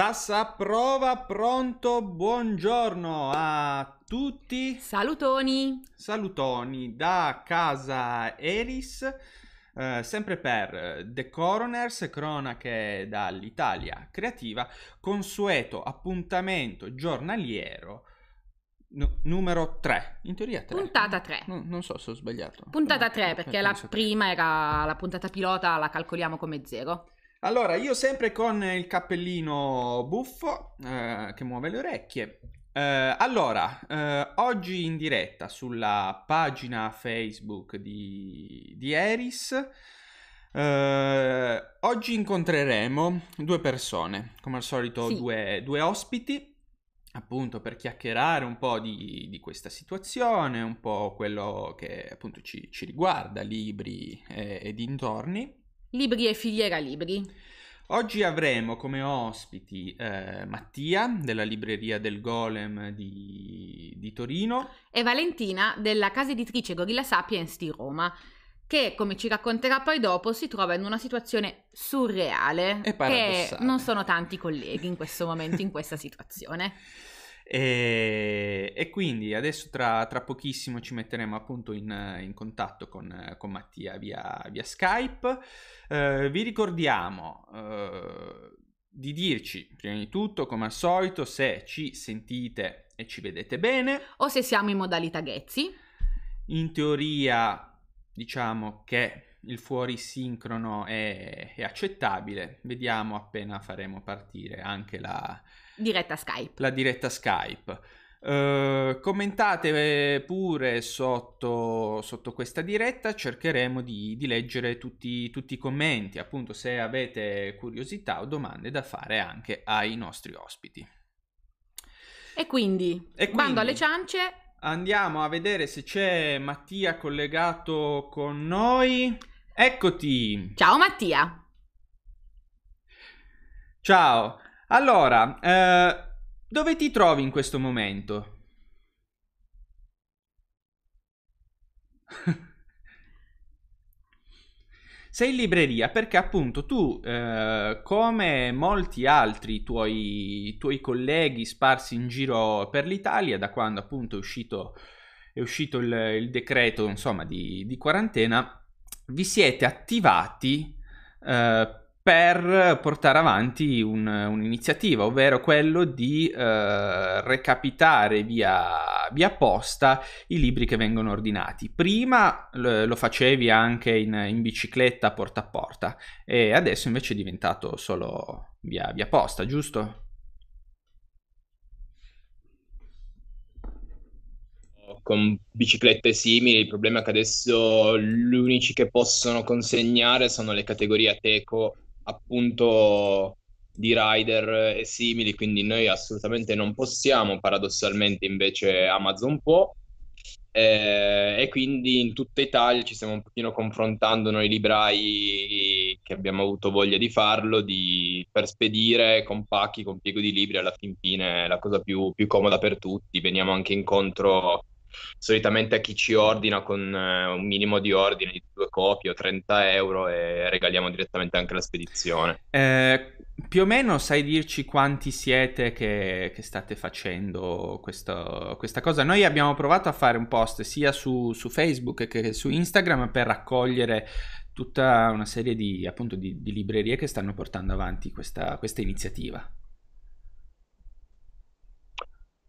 Sassa prova, pronto, buongiorno a tutti. Salutoni. Salutoni da casa Eris, eh, sempre per The Coroners, cronache dall'Italia creativa, consueto appuntamento giornaliero n- numero 3, in teoria 3. Puntata 3. No, non so se ho sbagliato. Puntata No, 3 ok, perché la prima era la puntata pilota, la calcoliamo come zero. Allora, io sempre con il cappellino buffo eh, che muove le orecchie. Eh, allora, eh, oggi in diretta sulla pagina Facebook di, di Eris, eh, oggi incontreremo due persone, come al solito Sì. due, due ospiti, appunto per chiacchierare un po' di, di questa situazione, un po' quello che appunto ci, ci riguarda, libri e, e dintorni. Libri e filiera libri. Oggi avremo come ospiti eh, Mattia della libreria del Golem di, di Torino. E Valentina della casa editrice Gorilla Sapiens di Roma, che come ci racconterà poi dopo si trova in una situazione surreale. E che non sono tanti colleghi in questo momento, in questa situazione. E, e quindi adesso tra, tra pochissimo ci metteremo appunto in, in contatto con, con Mattia via, via Skype. Eh, vi ricordiamo eh, di dirci prima di tutto, come al solito, se ci sentite e ci vedete bene. O se siamo in modalità Ghezzi. In teoria, diciamo che il fuori sincrono è, è accettabile. Vediamo appena faremo partire anche la, Diretta Skype. la diretta Skype. Eh, commentate pure sotto, sotto questa diretta, cercheremo di, di leggere tutti, tutti i commenti, appunto se avete curiosità o domande da fare anche ai nostri ospiti. E quindi, E bando quindi- alle ciance, Andiamo a vedere se c'è Mattia collegato con noi. Eccoti. ciao Mattia. Ciao. Allora, eh, dove ti trovi in questo momento? Sei in libreria perché appunto tu, eh, come molti altri tuoi, tuoi colleghi sparsi in giro per l'Italia, da quando appunto è uscito, è uscito il, il decreto insomma, di, di quarantena, vi siete attivati eh, per portare avanti un- un'iniziativa, ovvero quello di eh, recapitare via, via posta i libri che vengono ordinati. Prima lo, lo facevi anche in, in bicicletta porta a porta e adesso invece è diventato solo via, via posta, giusto? con biciclette simili. Il problema è che adesso gli unici che possono consegnare sono le categorie Ateco, appunto di rider e simili, quindi noi assolutamente non possiamo, paradossalmente invece Amazon può. Eh, e quindi in tutta Italia ci stiamo un pochino confrontando noi librai che abbiamo avuto voglia di farlo, di, per spedire con pacchi, con piego di libri, alla fin fine la cosa più, più comoda per tutti. Veniamo anche incontro solitamente a chi ci ordina con eh, un minimo di ordine di due copie o 30 euro e regaliamo direttamente anche la spedizione. Eh, più o meno sai dirci quanti siete che, che state facendo questo- questa cosa? Noi abbiamo provato a fare un post sia su, su Facebook che su Instagram per raccogliere tutta una serie di, appunto, di, di librerie che stanno portando avanti questa, questa iniziativa.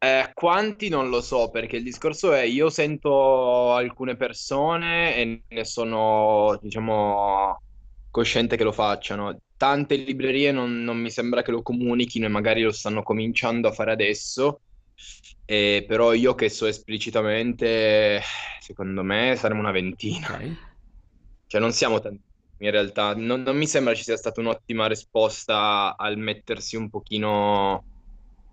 Eh, quanti non lo so, perché il discorso è io sento alcune persone e ne sono, diciamo, cosciente che lo facciano. Tante librerie non, non mi sembra che lo comunichino e magari lo stanno cominciando a fare adesso. Eh, però io che so esplicitamente, secondo me saremo una ventina. Ok? Cioè non siamo tantissimi in realtà. Non, non mi sembra ci sia stata un'ottima risposta al mettersi un pochino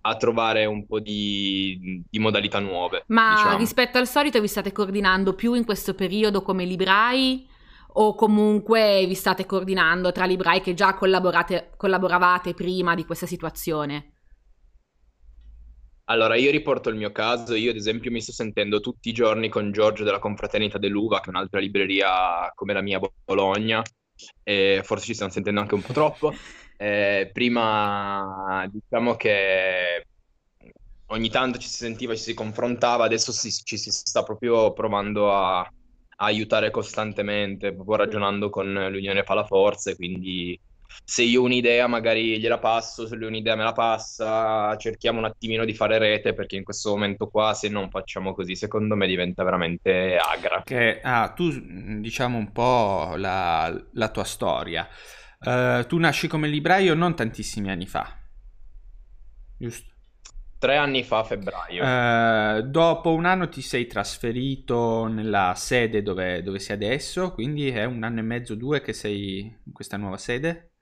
a trovare un po' di, di modalità nuove, Ma diciamo. rispetto al solito vi state coordinando più in questo periodo come librai o comunque vi state coordinando tra librai che già collaboravate prima di questa situazione? Allora, io riporto il mio caso. Io, ad esempio, mi sto sentendo tutti i giorni con Giorgio della Confraternita dell'Uva, che è un'altra libreria come la mia a Bologna. E forse ci stiamo sentendo anche un po' troppo. Eh, prima diciamo che ogni tanto ci si sentiva, ci si confrontava, adesso si, ci si sta proprio provando a, a aiutare costantemente, proprio ragionando con l'Unione Palaforze, quindi se io ho un'idea magari gliela passo, se lui ha un'idea me la passa, cerchiamo un attimino di fare rete perché in questo momento qua se non facciamo così secondo me diventa veramente agra. Che, ah, tu diciamo un po' la, la tua storia. Uh, tu nasci come libraio non tantissimi anni fa, giusto? Tre anni fa, a febbraio. Uh, dopo un anno ti sei trasferito nella sede dove, dove sei adesso, quindi è un anno e mezzo, due che sei in questa nuova sede?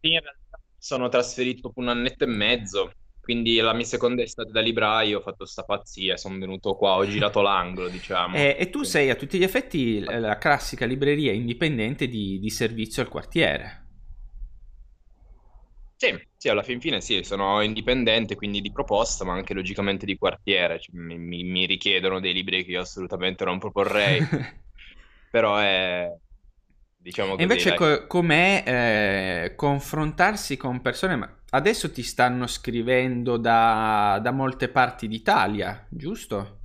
in realtà sono trasferito dopo un annetto e mezzo, quindi la mia seconda estate da libraio ho fatto sta pazzia, sono venuto qua, ho girato l'angolo, diciamo. E, e tu sei a tutti gli effetti la classica libreria indipendente di, di servizio al quartiere. Sì, sì, alla fin fine sì, sono indipendente, quindi di proposta, ma anche logicamente di quartiere. Cioè, mi, mi, mi, richiedono dei libri che io assolutamente non proporrei, però è, Diciamo così, e invece co- com'è eh, confrontarsi con persone, ma adesso ti stanno scrivendo da, da molte parti d'Italia, giusto?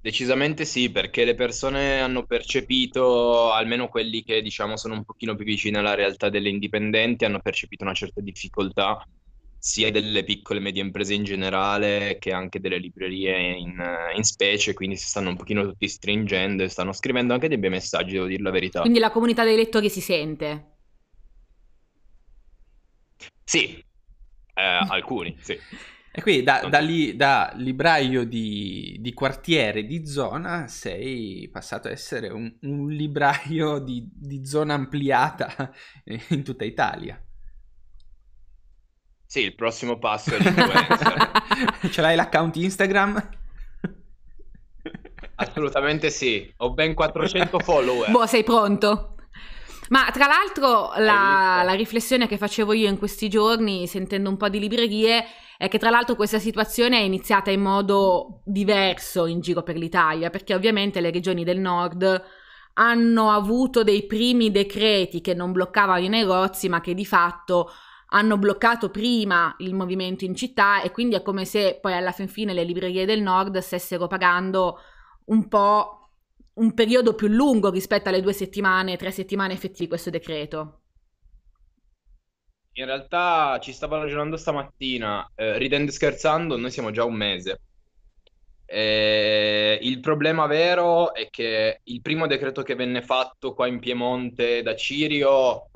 Decisamente sì, perché le persone hanno percepito, almeno quelli che diciamo sono un pochino più vicini alla realtà delle indipendenti, hanno percepito una certa difficoltà sia delle piccole e medie imprese in generale che anche delle librerie in, in, specie, quindi si stanno un pochino tutti stringendo e stanno scrivendo anche dei bei messaggi, devo dire la verità. Quindi la comunità dei lettori si sente? Sì, eh, alcuni, sì. E quindi da, da, li, da libraio di, di, quartiere, di zona, sei passato a essere un, un libraio di, di zona ampliata in tutta Italia. Sì, il prossimo passo è l'influencer. Ce l'hai l'account Instagram? Assolutamente sì, ho ben 400 follower. Boh, sei pronto? Ma tra l'altro la, la, riflessione che facevo io in questi giorni, sentendo un po' di librerie, è che tra l'altro questa situazione è iniziata in modo diverso in giro per l'Italia, perché ovviamente le regioni del nord hanno avuto dei primi decreti che non bloccavano i negozi, ma che di fatto hanno bloccato prima il movimento in città e quindi è come se poi alla fin fine le librerie del nord stessero pagando un po' un periodo più lungo rispetto alle due settimane, tre settimane effettive di questo decreto. In realtà ci stavo ragionando stamattina, eh, ridendo e scherzando, noi siamo già un mese. Eh, il problema vero è che il primo decreto che venne fatto qua in Piemonte da Cirio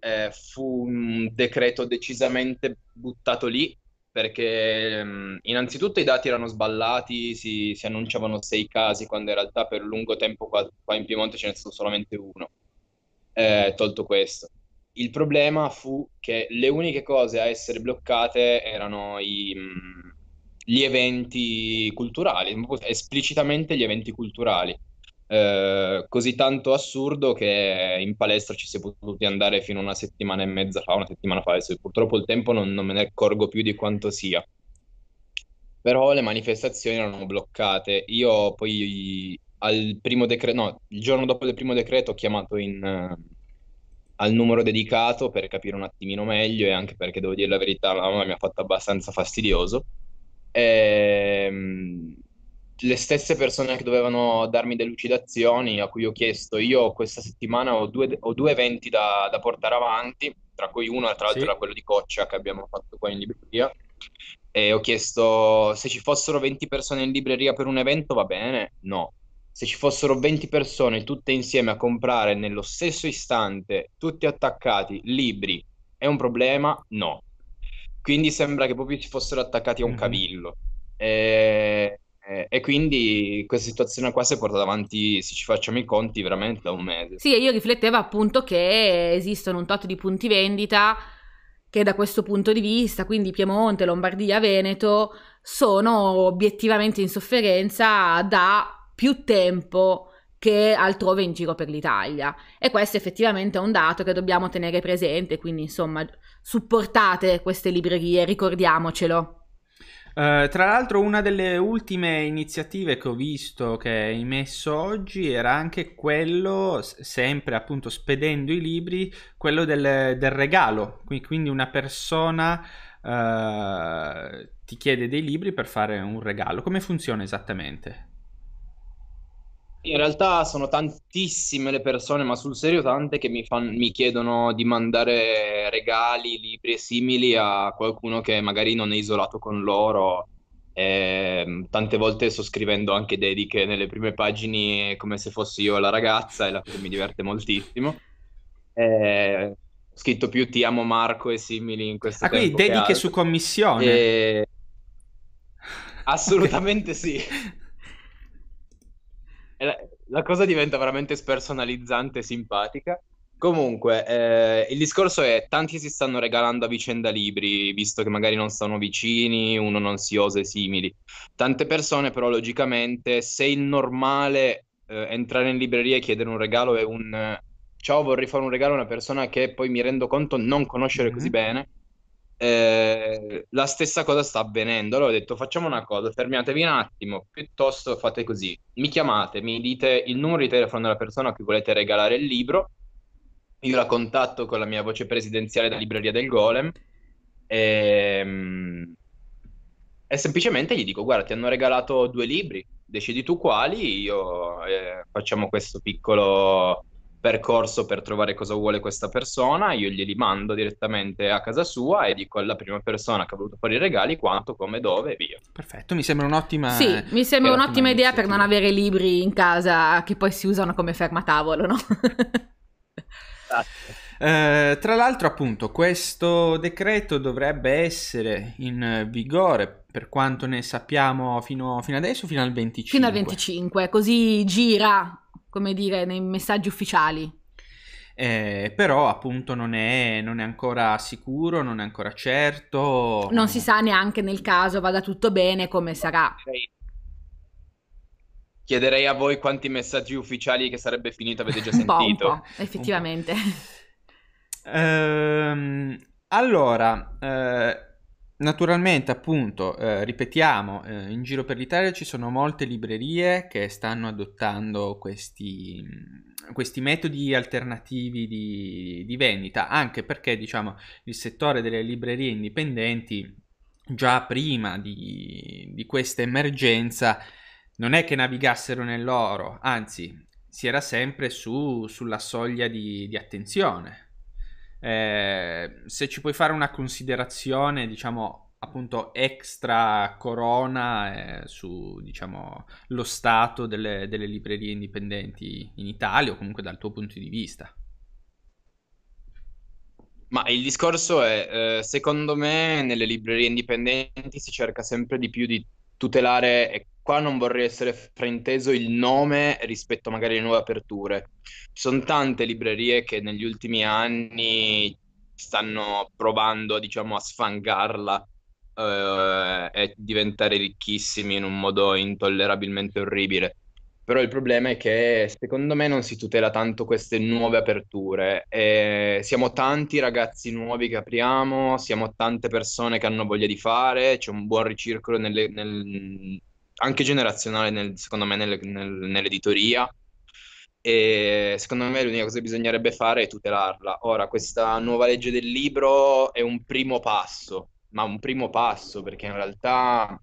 eh, fu un decreto decisamente buttato lì perché um, innanzitutto i dati erano sballati, si, si, annunciavano sei casi quando in realtà per lungo tempo qua, qua in Piemonte ce n'è stato solamente uno, eh, tolto questo. Il problema fu che le uniche cose a essere bloccate erano i, mm, gli eventi culturali, esplicitamente gli eventi culturali. Eh, così tanto assurdo che in palestra ci si è potuti andare fino a una settimana e mezza fa, una settimana fa, adesso purtroppo il tempo non, non me ne accorgo più di quanto sia. Però le manifestazioni erano bloccate. Io poi al primo decreto, no, il giorno dopo il primo decreto ho chiamato in, uh, al numero dedicato per capire un attimino meglio e anche perché devo dire la verità, la mamma mi ha fatto abbastanza fastidioso. E, ehm, le stesse persone che dovevano darmi delucidazioni, a cui ho chiesto, io questa settimana ho due, ho due eventi da, da, portare avanti, tra cui uno tra l'altro sì. era quello di Coccia che abbiamo fatto qua in libreria, e ho chiesto se ci fossero 20 persone in libreria per un evento va bene, no. Se ci fossero 20 persone tutte insieme a comprare nello stesso istante, tutti attaccati, libri, è un problema? No. Quindi sembra che proprio si fossero attaccati a un mhm. cavillo. E eh, e quindi questa situazione qua si è portata avanti, se ci facciamo i conti, veramente da un mese. Sì, io riflettevo appunto che esistono un tot di punti vendita che da questo punto di vista, quindi Piemonte, Lombardia, Veneto, sono obiettivamente in sofferenza da più tempo che altrove in giro per l'Italia. E questo effettivamente è un dato che dobbiamo tenere presente, quindi insomma supportate queste librerie, ricordiamocelo. Uh, tra l'altro una delle ultime iniziative che ho visto che hai messo oggi era anche quello, sempre appunto spedendo i libri, quello del, del regalo, quindi una persona uh, ti chiede dei libri per fare un regalo. Come funziona esattamente? In realtà sono tantissime le persone, ma sul serio tante, che mi, fan, mi chiedono di mandare regali, libri e simili a qualcuno che magari non è isolato con loro. E, ehm, tante volte sto scrivendo anche dediche nelle prime pagine come se fossi io la ragazza e la cosa mi diverte moltissimo. E, ho scritto più ti amo Marco e simili in questo ah, quindi dediche su commissione? E... Assolutamente sì. La, la cosa diventa veramente spersonalizzante e simpatica. Comunque, eh, il discorso è, tanti si stanno regalando a vicenda libri, visto che magari non stanno vicini, uno non si osa e simili. Tante persone però, logicamente, se il normale eh, entrare in libreria e chiedere un regalo è un... Ciao, vorrei fare un regalo a una persona che poi mi rendo conto non conoscere mm-hmm. così bene, eh, la stessa cosa sta avvenendo. Allora ho detto facciamo una cosa, fermatevi un attimo, piuttosto fate così, mi chiamate, mi dite il numero di telefono della persona a cui volete regalare il libro, io la contatto con la mia voce presidenziale da libreria del Golem. E, ehm, e semplicemente gli dico guarda ti hanno regalato due libri, decidi tu quali, io eh, facciamo questo piccolo percorso per trovare cosa vuole questa persona, io glieli mando direttamente a casa sua e dico alla prima persona che ha voluto fare i regali quanto, come, dove e via. Perfetto, mi sembra un'ottima Sì, mi sembra un'ottima idea per non avere libri in casa che poi si usano come fermatavolo, no? esatto. Eh, tra l'altro, appunto, questo decreto dovrebbe essere in vigore per quanto ne sappiamo fino, fino adesso, fino al 25. Fino al 25, così gira come dire, nei messaggi ufficiali. Eh, però appunto non è, non è, ancora sicuro, non è ancora certo. Non si sa neanche nel caso vada tutto bene come sarà. Chiederei a voi quanti messaggi ufficiali che sarebbe finito avete già sentito. un po', un po', effettivamente. ehm, allora, eh, Naturalmente, appunto, eh, ripetiamo, eh, in giro per l'Italia ci sono molte librerie che stanno adottando questi, questi metodi alternativi di, di, vendita, anche perché, diciamo, il settore delle librerie indipendenti già prima di, di questa emergenza non è che navigassero nell'oro, anzi, si era sempre su, sulla soglia di, di attenzione eh, se ci puoi fare una considerazione, diciamo, appunto extra corona eh, su, diciamo, lo stato delle, delle librerie indipendenti in Italia o comunque dal tuo punto di vista. Ma il discorso è, eh, secondo me, nelle librerie indipendenti si cerca sempre di più di tutelare, e qua non vorrei essere frainteso, il nome rispetto magari alle nuove aperture. Ci sono tante librerie che negli ultimi anni stanno provando, diciamo, a sfangarla eh, e diventare ricchissimi in un modo intollerabilmente orribile. Però il problema è che secondo me non si tutela tanto queste nuove aperture. E siamo tanti ragazzi nuovi che apriamo, siamo tante persone che hanno voglia di fare, c'è un buon ricircolo nelle, nel, anche generazionale, nel, secondo me, nel, nell'editoria. E secondo me l'unica cosa che bisognerebbe fare è tutelarla. Ora, questa nuova legge del libro è un primo passo, ma un primo passo perché in realtà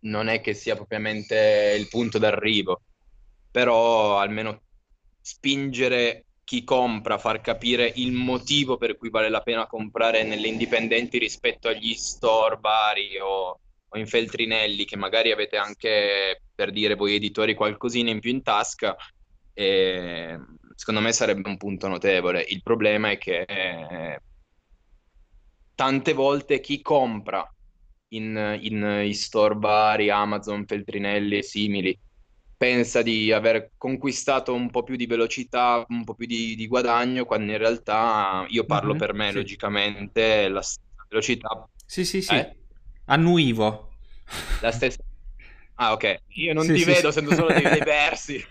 non è che sia propriamente il punto d'arrivo, però almeno spingere chi compra, far capire il motivo per cui vale la pena comprare nelle indipendenti rispetto agli store vari o, o in feltrinelli che magari avete anche, per dire voi editori, qualcosina in più in tasca, e secondo me sarebbe un punto notevole. Il problema è che eh, tante volte chi compra in, in store vari, Amazon, Feltrinelli e simili, pensa di aver conquistato un po' più di velocità, un po' più di, di guadagno, quando in realtà io parlo mm-hmm, per me, sì. logicamente, la velocità... Sì, sì, sì, eh? Annuivo. La stessa... Ah, ok, io non sì, ti sì, vedo, sento solo dei, dei versi.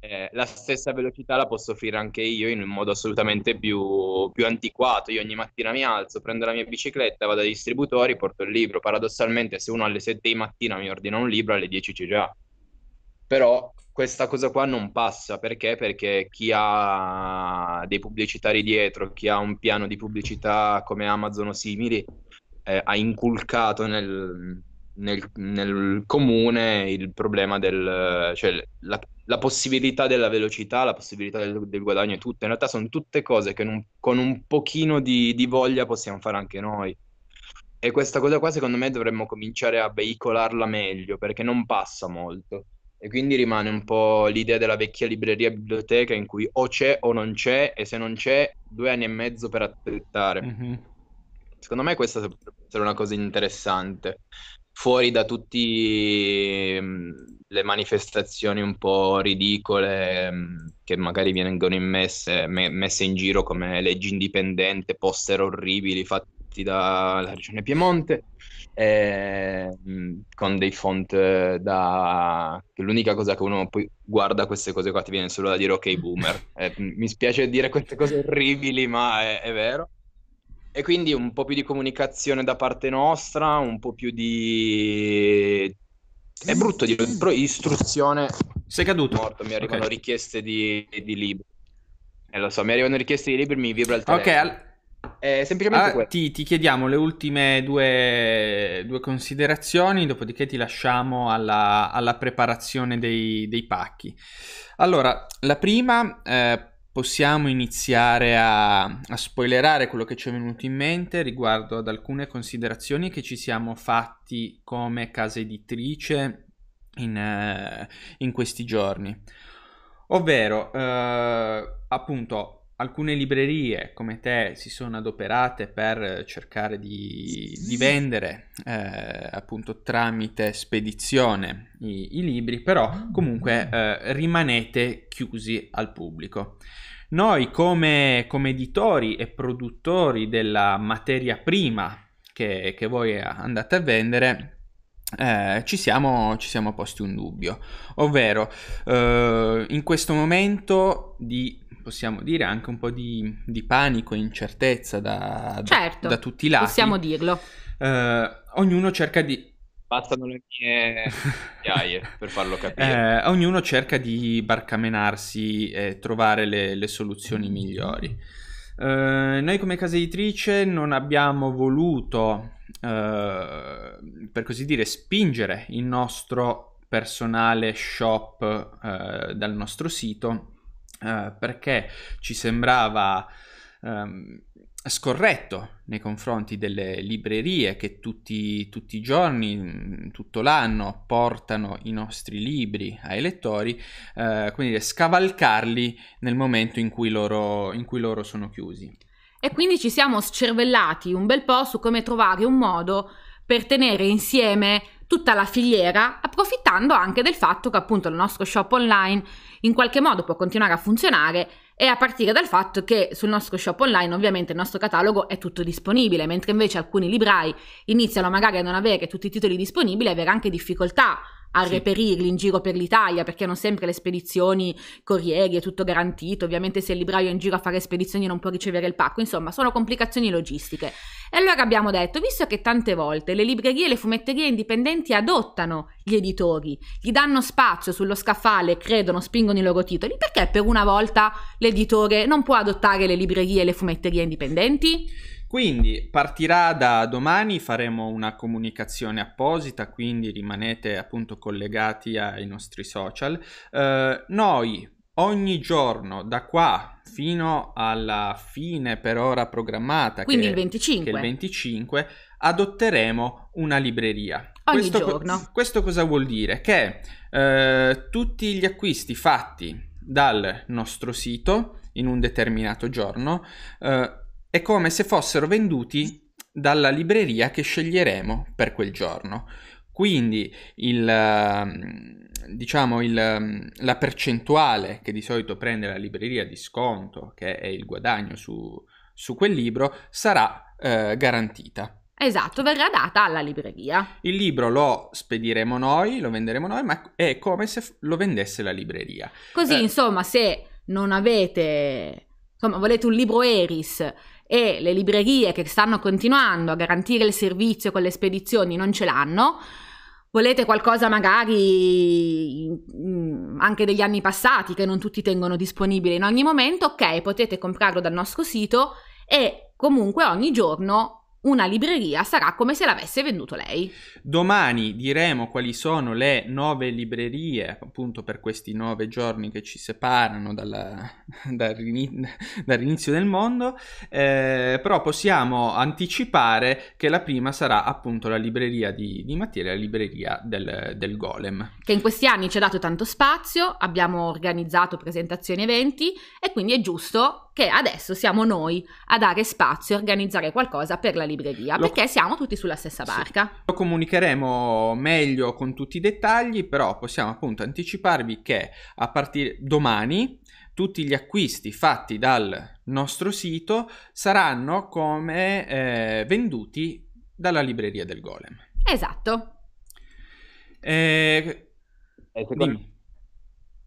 eh, la stessa velocità la posso offrire anche io in un modo assolutamente più, più, antiquato. Io ogni mattina mi alzo, prendo la mia bicicletta, vado ai distributori, porto il libro. Paradossalmente, se uno alle 7 di mattina mi ordina un libro, alle 10 c'è già. Però questa cosa qua non passa perché? Perché chi ha dei pubblicitari dietro, chi ha un piano di pubblicità come Amazon o simili, eh, ha inculcato nel, nel, nel, comune il problema del, cioè la, la, possibilità della velocità, la possibilità del, del, guadagno e tutto. In realtà sono tutte cose che un, con un pochino di, di, voglia possiamo fare anche noi. E questa cosa qua secondo me dovremmo cominciare a veicolarla meglio perché non passa molto. E quindi rimane un po' l'idea della vecchia libreria biblioteca in cui o c'è o non c'è e se non c'è due anni e mezzo per aspettare. Mm-hmm. Secondo me questa potrebbe essere una cosa interessante fuori da tutte mm, le manifestazioni un po' ridicole mm, che magari vengono immesse, me, messe in giro come leggi indipendente, poster orribili fatti dalla regione Piemonte, eh, con dei font da... l'unica cosa che uno poi guarda queste cose qua ti viene solo da dire ok boomer. Eh, mi spiace dire queste cose orribili, ma è, è vero. E quindi un po' più di comunicazione da parte nostra, un po' più di... È brutto dire, però istruzione... Sei caduto. Morto, mi arrivano okay. richieste di, di libri. Eh, lo so, mi arrivano richieste di libri, mi vibra il telefono. Ok, al... Eh, semplicemente ah, ti, ti, chiediamo le ultime due, due, considerazioni, dopodiché ti lasciamo alla, alla preparazione dei, dei, pacchi. Allora, la prima, eh, possiamo iniziare a, a, spoilerare quello che ci è venuto in mente riguardo ad alcune considerazioni che ci siamo fatti come casa editrice in, uh, in questi giorni. Ovvero, uh, appunto, alcune librerie come te si sono adoperate per cercare di, di vendere eh, appunto tramite spedizione i, i libri, però comunque eh, rimanete chiusi al pubblico. Noi come, come, editori e produttori della materia prima che, che voi andate a vendere, eh, ci, siamo, ci, siamo, posti un dubbio, ovvero eh, in questo momento di possiamo dire anche un po' di, di panico e incertezza da, certo, da, da, tutti i lati. Possiamo dirlo. Eh, ognuno cerca di. Bastano le mie chiaie per farlo capire. Eh, ognuno cerca di barcamenarsi e trovare le, le soluzioni migliori. Eh, noi come casa editrice non abbiamo voluto, eh, per così dire, spingere il nostro personale shop eh, dal nostro sito eh, perché ci sembrava ehm, scorretto nei confronti delle librerie che tutti, tutti, i giorni, mm, tutto l'anno portano i nostri libri ai lettori, eh, quindi scavalcarli nel momento in cui, loro, in cui loro sono chiusi. E quindi ci siamo scervellati un bel po' su come trovare un modo per tenere insieme tutta la filiera, approfittando anche del fatto che appunto il nostro shop online in qualche modo può continuare a funzionare e a partire dal fatto che sul nostro shop online ovviamente il nostro catalogo è tutto disponibile, mentre invece alcuni librai iniziano magari a non avere tutti i titoli disponibili e avere anche difficoltà a sì. reperirli in giro per l'Italia perché hanno sempre le spedizioni corrieri, è tutto garantito. Ovviamente se il libraio è in giro a fare spedizioni non può ricevere il pacco, insomma, sono complicazioni logistiche. E allora abbiamo detto, visto che tante volte le librerie e le fumetterie indipendenti adottano gli editori, gli danno spazio sullo scaffale, credono, spingono i loro titoli, perché per una volta l'editore non può adottare le librerie e le fumetterie indipendenti? Quindi partirà da domani, faremo una comunicazione apposita, quindi rimanete appunto collegati ai nostri social. Eh, noi ogni giorno da qua fino alla fine per ora programmata, quindi che, il 25, che il 25 adotteremo una libreria. Ogni questo, giorno. questo cosa vuol dire? Che eh, tutti gli acquisti fatti dal nostro sito in un determinato giorno eh, è come se fossero venduti dalla libreria che sceglieremo per quel giorno. Quindi il, ehm, diciamo il, ehm, la percentuale che di solito prende la libreria di sconto, che è il guadagno su, su quel libro, sarà eh, garantita. Esatto, verrà data alla libreria. Il libro lo spediremo noi, lo venderemo noi, ma è come se lo vendesse la libreria. Così, eh. insomma, se non avete, insomma, volete un libro Eris e le librerie che stanno continuando a garantire il servizio con le spedizioni non ce l'hanno, volete qualcosa magari anche degli anni passati che non tutti tengono disponibile in ogni momento, ok, potete comprarlo dal nostro sito e comunque ogni giorno una libreria sarà come se l'avesse venduto lei. Domani diremo quali sono le nove librerie, appunto per questi nove giorni che ci separano dalla, dall'inizio del mondo, eh, però possiamo anticipare che la prima sarà appunto la libreria di, di Mattia, la libreria del, del Golem. Che in questi anni ci ha dato tanto spazio, abbiamo organizzato presentazioni e eventi e quindi è giusto che adesso siamo noi a dare spazio e organizzare qualcosa per la libreria, lo... perché siamo tutti sulla stessa barca. Sì. Lo comunicheremo meglio con tutti i dettagli, però possiamo appunto anticiparvi che a partire domani tutti gli acquisti fatti dal nostro sito saranno come eh, venduti dalla libreria del Golem. Esatto. Eh, eh,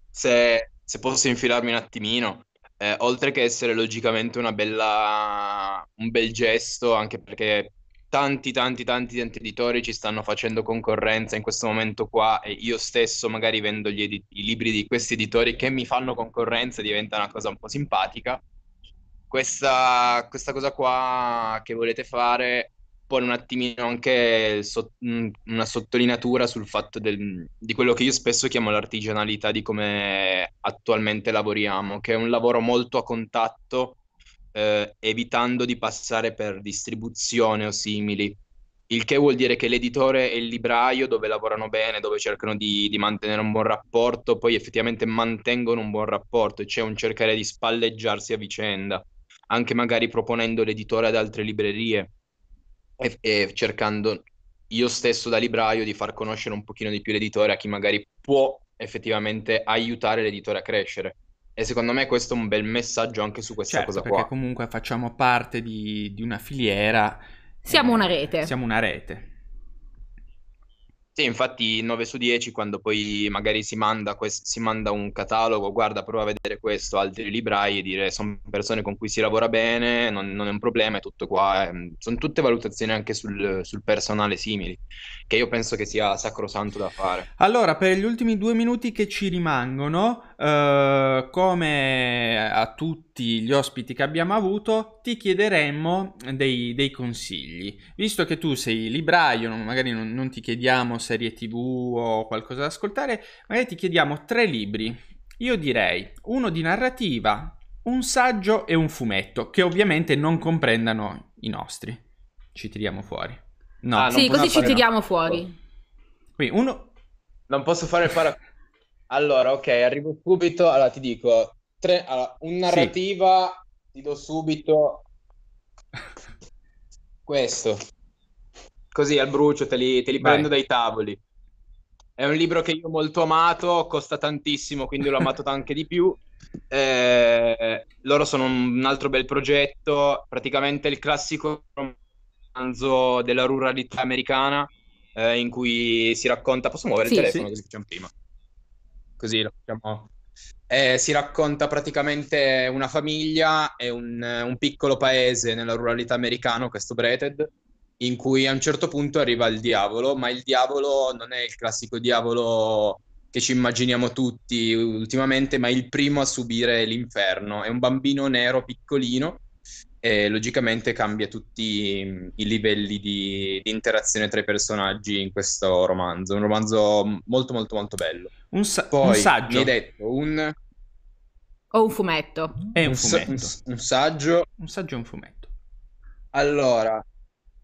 se, se posso infilarmi un attimino, eh, oltre che essere logicamente bella, un bel gesto, anche perché tanti, tanti, tanti, tanti editori ci stanno facendo concorrenza in questo momento qua e io stesso magari vendo edi- i libri di questi editori che mi fanno concorrenza, diventa una cosa un po' simpatica. Questa, questa cosa qua che volete fare pone un attimino anche so- una sottolineatura sul fatto del, di quello che io spesso chiamo l'artigianalità di come attualmente lavoriamo, che è un lavoro molto a contatto, eh, evitando di passare per distribuzione o simili. Il che vuol dire che l'editore e il libraio, dove lavorano bene, dove cercano di, di mantenere un buon rapporto, poi effettivamente mantengono un buon rapporto c'è un cercare di spalleggiarsi a vicenda, anche magari proponendo l'editore ad altre librerie e, e cercando io stesso da libraio di far conoscere un pochino di più l'editore a chi magari può effettivamente aiutare l'editore a crescere. E secondo me questo è un bel messaggio anche su questa certo, cosa perché qua. comunque facciamo parte di, di una filiera. Siamo eh, una rete. Siamo una rete. Sì, infatti 9 su 10 quando poi magari si manda, quest- si manda un catalogo, guarda, prova a vedere questo, altri librai e dire sono persone con cui si lavora bene, non, non è un problema, è tutto qua. Eh. Sono tutte valutazioni anche sul, sul, personale simili, che io penso che sia sacrosanto da fare. Allora, per gli ultimi due minuti che ci rimangono, eh, come a tutti gli ospiti che abbiamo avuto, ti chiederemmo dei, dei consigli. Visto che tu sei libraio, magari non, non ti chiediamo serie tv o qualcosa da ascoltare, magari ti chiediamo tre libri. Io direi uno di narrativa, un saggio e un fumetto, che ovviamente non comprendano i nostri. Ci tiriamo fuori. No, ah, sì, così ci tiriamo no. fuori. Quindi uno... Non posso fare il para... Allora, ok, arrivo subito. Allora, ti dico, tre... allora, un narrativa, sì. ti do subito questo. Così al brucio te li, te li prendo dai tavoli. È un libro che io ho molto amato, costa tantissimo, quindi l'ho amato anche di più. Eh, loro sono un altro bel progetto, praticamente il classico romanzo della ruralità americana, eh, in cui si racconta... Posso muovere sì, il telefono sì. così facciamo prima? Così lo facciamo. Eh, si racconta praticamente una famiglia e un, un piccolo paese nella ruralità americana, questo Breted, in cui a un certo punto arriva il diavolo, ma il diavolo non è il classico diavolo che ci immaginiamo tutti ultimamente, ma è il primo a subire l'inferno. È un bambino nero piccolino e logicamente cambia tutti i livelli di, di interazione tra i personaggi in questo romanzo. Un romanzo molto molto molto bello. Un, sa- Poi, un saggio. Mi hai detto un... O un fumetto. È un, fumetto. Un, un saggio. Un saggio e un fumetto. Allora,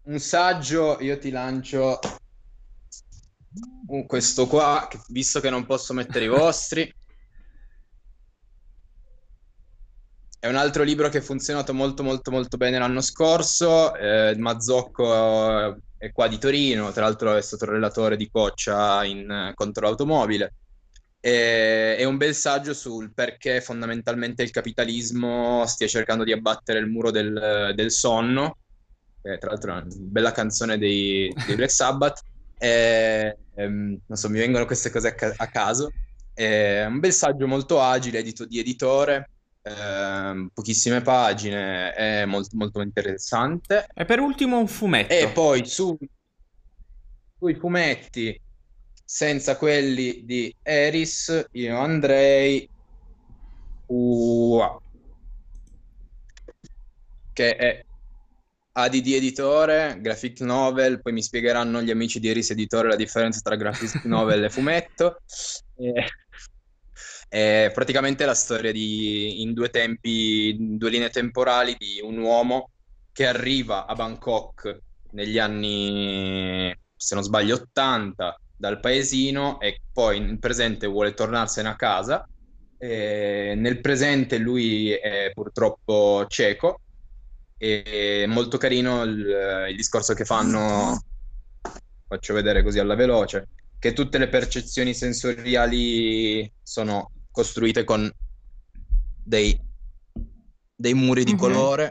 un saggio, io ti lancio questo qua, visto che non posso mettere i vostri. È un altro libro che ha funzionato molto molto molto bene l'anno scorso. Eh, Mazzocco è qua di Torino, tra l'altro è stato relatore di Coccia in, contro l'automobile. E, è un bel saggio sul perché fondamentalmente il capitalismo stia cercando di abbattere il muro del, del sonno che tra l'altro è una bella canzone dei, dei Black Sabbath. E, ehm, non so, mi vengono queste cose a, ca- a caso. È un bel saggio molto agile, edito di editore, eh, pochissime pagine, è molto, molto interessante. E per ultimo un fumetto. E poi su, sui fumetti, senza quelli di Eris, io andrei uh, che è ADD Editore, Graphic Novel, poi mi spiegheranno gli amici di Eris Editore la differenza tra Graphic Novel e fumetto. E, è praticamente la storia di, in due tempi, in due linee temporali di un uomo che arriva a Bangkok negli anni, se non sbaglio, 80 dal paesino e poi nel presente vuole tornarsene a casa. E nel presente lui è purtroppo cieco e molto carino il, il discorso che fanno, faccio vedere così alla veloce, che tutte le percezioni sensoriali sono costruite con dei, dei muri di mm-hmm. colore.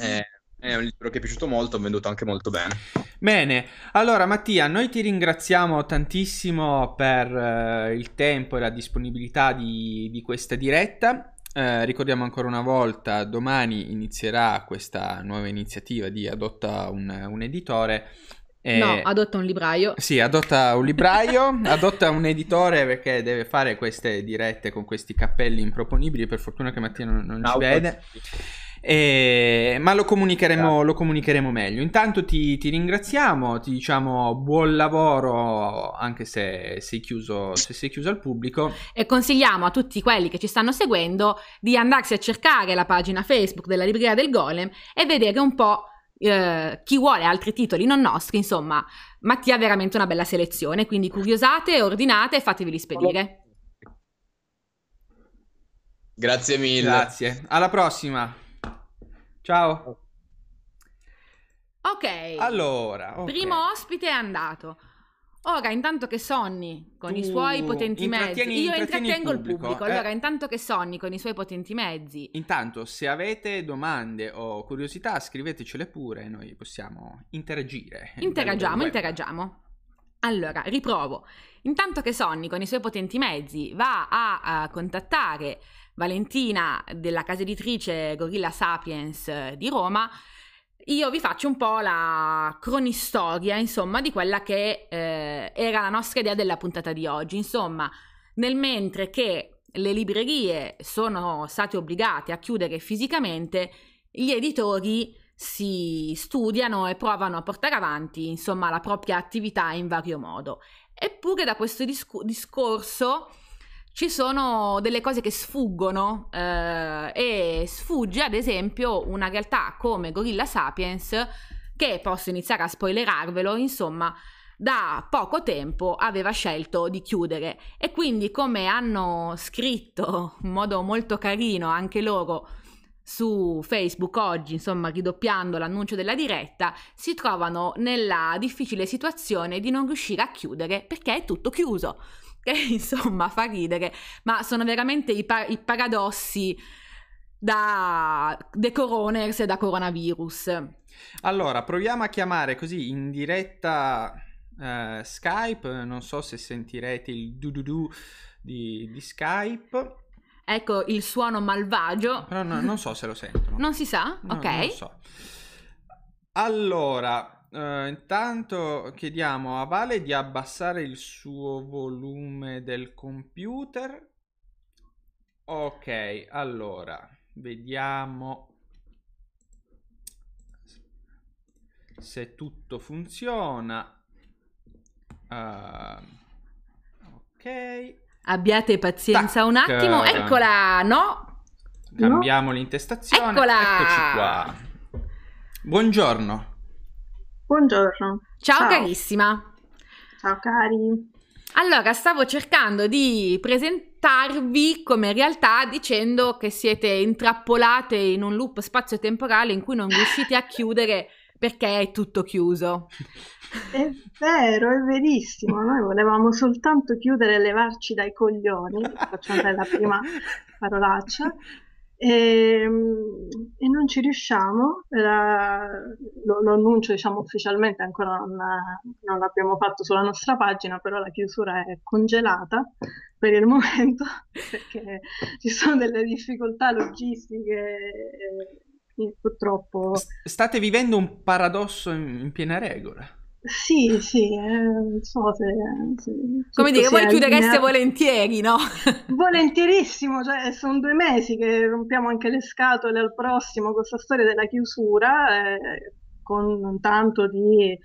Eh, è un libro che è piaciuto molto, ho venduto anche molto bene. Bene, allora Mattia, noi ti ringraziamo tantissimo per uh, il tempo e la disponibilità di, di questa diretta. Eh, ricordiamo ancora una volta, domani inizierà questa nuova iniziativa di Adotta un, un editore. Eh, no, adotta un libraio. Sì, adotta un libraio, adotta un editore perché deve fare queste dirette con questi cappelli improponibili. Per fortuna che Mattia non, non no, ci vede. E... Ma lo comunicheremo, lo comunicheremo, meglio. Intanto ti, ti, ringraziamo, ti diciamo buon lavoro anche se sei, chiuso, se sei chiuso al pubblico. E consigliamo a tutti quelli che ci stanno seguendo di andarsi a cercare la pagina Facebook della Libreria del Golem e vedere un po'. Uh, chi vuole altri titoli non nostri, insomma, Mattia ha veramente una bella selezione, quindi curiosate, ordinate e fateveli spedire. Grazie mille. Grazie. Alla prossima. Ciao. Ok. Allora, okay. primo ospite è andato. Ora, intanto che Sonny con tu i suoi potenti mezzi, io intrattengo il pubblico. Il pubblico. Allora, eh. intanto che Sonny con i suoi potenti mezzi. Intanto, se avete domande o curiosità, scrivetecele pure, noi possiamo interagire. Interagiamo, interagiamo. Allora, riprovo. Intanto che Sonny con i suoi potenti mezzi va a, a contattare Valentina della casa editrice Gorilla Sapiens eh, di Roma, io vi faccio un po' la cronistoria, insomma, di quella che eh, era la nostra idea della puntata di oggi. Insomma, nel mentre che le librerie sono state obbligate a chiudere fisicamente, gli editori si studiano e provano a portare avanti, insomma, la propria attività in vario modo. Eppure da questo disc- discorso ci sono delle cose che sfuggono eh, e sfugge ad esempio una realtà come Gorilla Sapiens che posso iniziare a spoilerarvelo, insomma, da poco tempo aveva scelto di chiudere. E quindi come hanno scritto in modo molto carino anche loro su Facebook oggi, insomma, ridoppiando l'annuncio della diretta, si trovano nella difficile situazione di non riuscire a chiudere perché è tutto chiuso che insomma fa ridere, ma sono veramente i, par- i paradossi da The Coroners e da coronavirus. Allora, proviamo a chiamare così in diretta uh, Skype, non so se sentirete il du-du-du di, di Skype. Ecco il suono malvagio. Però no, non so se lo sentono. Non si sa? No, ok. Non lo so. Allora, Uh, intanto chiediamo a Vale di abbassare il suo volume del computer. Ok, allora vediamo se tutto funziona. Uh, ok. Abbiate pazienza Tac. un attimo. Eccola, no? Cambiamo no. l'intestazione. Eccola. Eccoci qua. Buongiorno. Buongiorno. Ciao, Ciao carissima. Ciao cari. Allora, stavo cercando di presentarvi come realtà dicendo che siete intrappolate in un loop spazio-temporale in cui non riuscite a chiudere perché è tutto chiuso. È vero, è verissimo. Noi volevamo soltanto chiudere e levarci dai coglioni, faccio andare la prima parolaccia, e, e non ci riusciamo, la, lo, lo, annuncio diciamo ufficialmente, ancora non, non, l'abbiamo fatto sulla nostra pagina, però la chiusura è congelata per il momento perché ci sono delle difficoltà logistiche e, purtroppo... State vivendo un paradosso in, in piena regola. Sì, sì, eh, non so se... se Come dire, voi chiudereste volentieri, no? Volentierissimo, cioè sono due mesi che rompiamo anche le scatole al prossimo con questa storia della chiusura, eh, con tanto di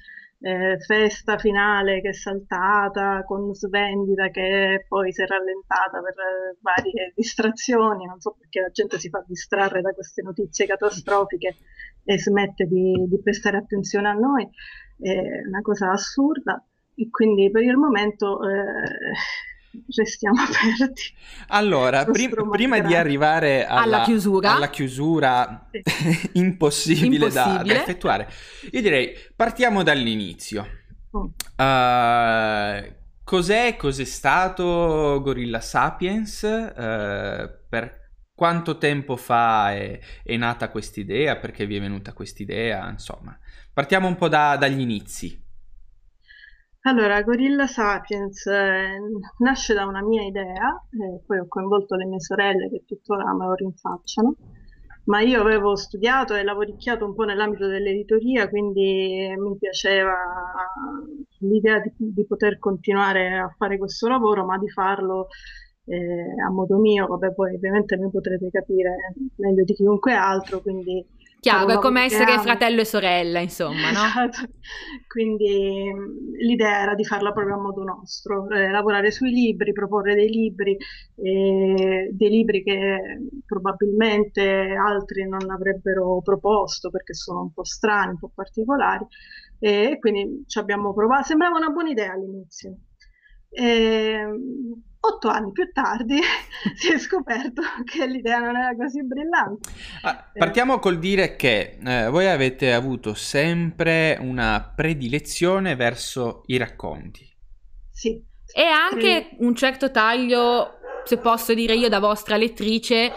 eh, festa finale che è saltata, con svendita che poi si è rallentata per eh, varie distrazioni, non so perché la gente si fa distrarre da queste notizie catastrofiche e smette di, di prestare attenzione a noi è una cosa assurda e quindi per il momento eh, restiamo aperti. Allora, prim- prima di arrivare alla, alla chiusura, alla chiusura sì. impossibile, impossibile. Da, da, effettuare, io direi partiamo dall'inizio. Mm. Uh, cos'è, cos'è stato Gorilla Sapiens? Uh, per quanto tempo fa è, è nata quest'idea? Perché vi è venuta quest'idea? Insomma, Partiamo un po' da, dagli inizi. Allora, Gorilla Sapiens eh, nasce da una mia idea, eh, poi ho coinvolto le mie sorelle che tuttora me lo rinfacciano, ma io avevo studiato e lavoricchiato un po' nell'ambito dell'editoria, quindi mi piaceva l'idea di, di poter continuare a fare questo lavoro, ma di farlo eh, a modo mio, vabbè poi ovviamente mi potrete capire meglio di chiunque altro, quindi Chiaro, è come essere fratello e sorella, insomma, no? Esatto. Quindi l'idea era di farla proprio a modo nostro, eh, lavorare sui libri, proporre dei libri, eh, dei libri che probabilmente altri non avrebbero proposto perché sono un po' strani, un po' particolari. E quindi ci abbiamo provato, sembrava una buona idea all'inizio. E, otto anni più tardi si è scoperto che l'idea non era così brillante. Ah, partiamo col dire che eh, voi avete avuto sempre una predilezione verso i racconti. Sì. E anche sì. un certo taglio, se posso dire io da vostra lettrice,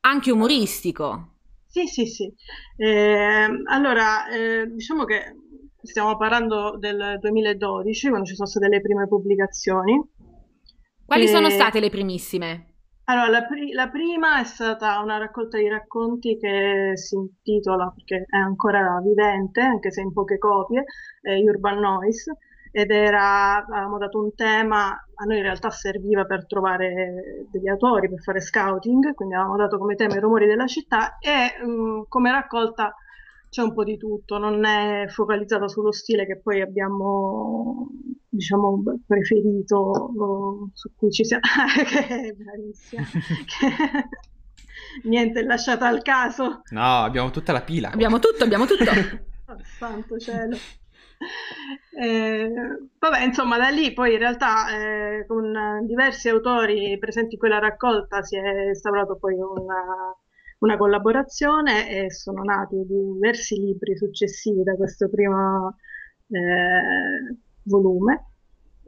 anche umoristico. Sì, sì, sì. Eh, allora, eh, diciamo che stiamo parlando del 2012, quando ci sono state le prime pubblicazioni. Quali e... sono state le primissime? Allora, la, pri- la, prima è stata una raccolta di racconti che si intitola, perché è ancora vivente, anche se in poche copie, eh, Urban Noise, ed era, avevamo dato un tema, a noi in realtà serviva per trovare degli autori, per fare scouting, quindi avevamo dato come tema i rumori della città e mh, mm, come raccolta c'è un po' di tutto, non è focalizzata sullo stile che poi abbiamo diciamo preferito su cui ci siamo che è bravissima. Che... niente è lasciata al caso. No abbiamo tutta la pila. Abbiamo tutto abbiamo tutto. Oh, santo cielo. Eh, vabbè insomma da lì poi in realtà eh, con diversi autori presenti in quella raccolta si è instaurato poi una una collaborazione e sono nati diversi libri successivi da questo primo eh, volume.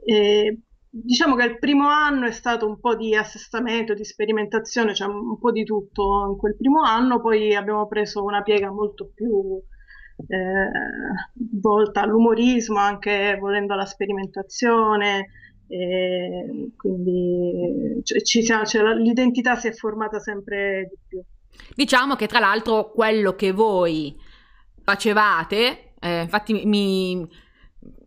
E diciamo che il primo anno è stato un po' di assestamento, di sperimentazione, cioè un po' di tutto in quel primo anno, poi abbiamo preso una piega molto più eh, volta all'umorismo, anche volendo alla sperimentazione. E quindi cioè, ci, cioè, l'identità si è formata sempre di più. Diciamo che tra l'altro quello che voi facevate, eh, infatti mi,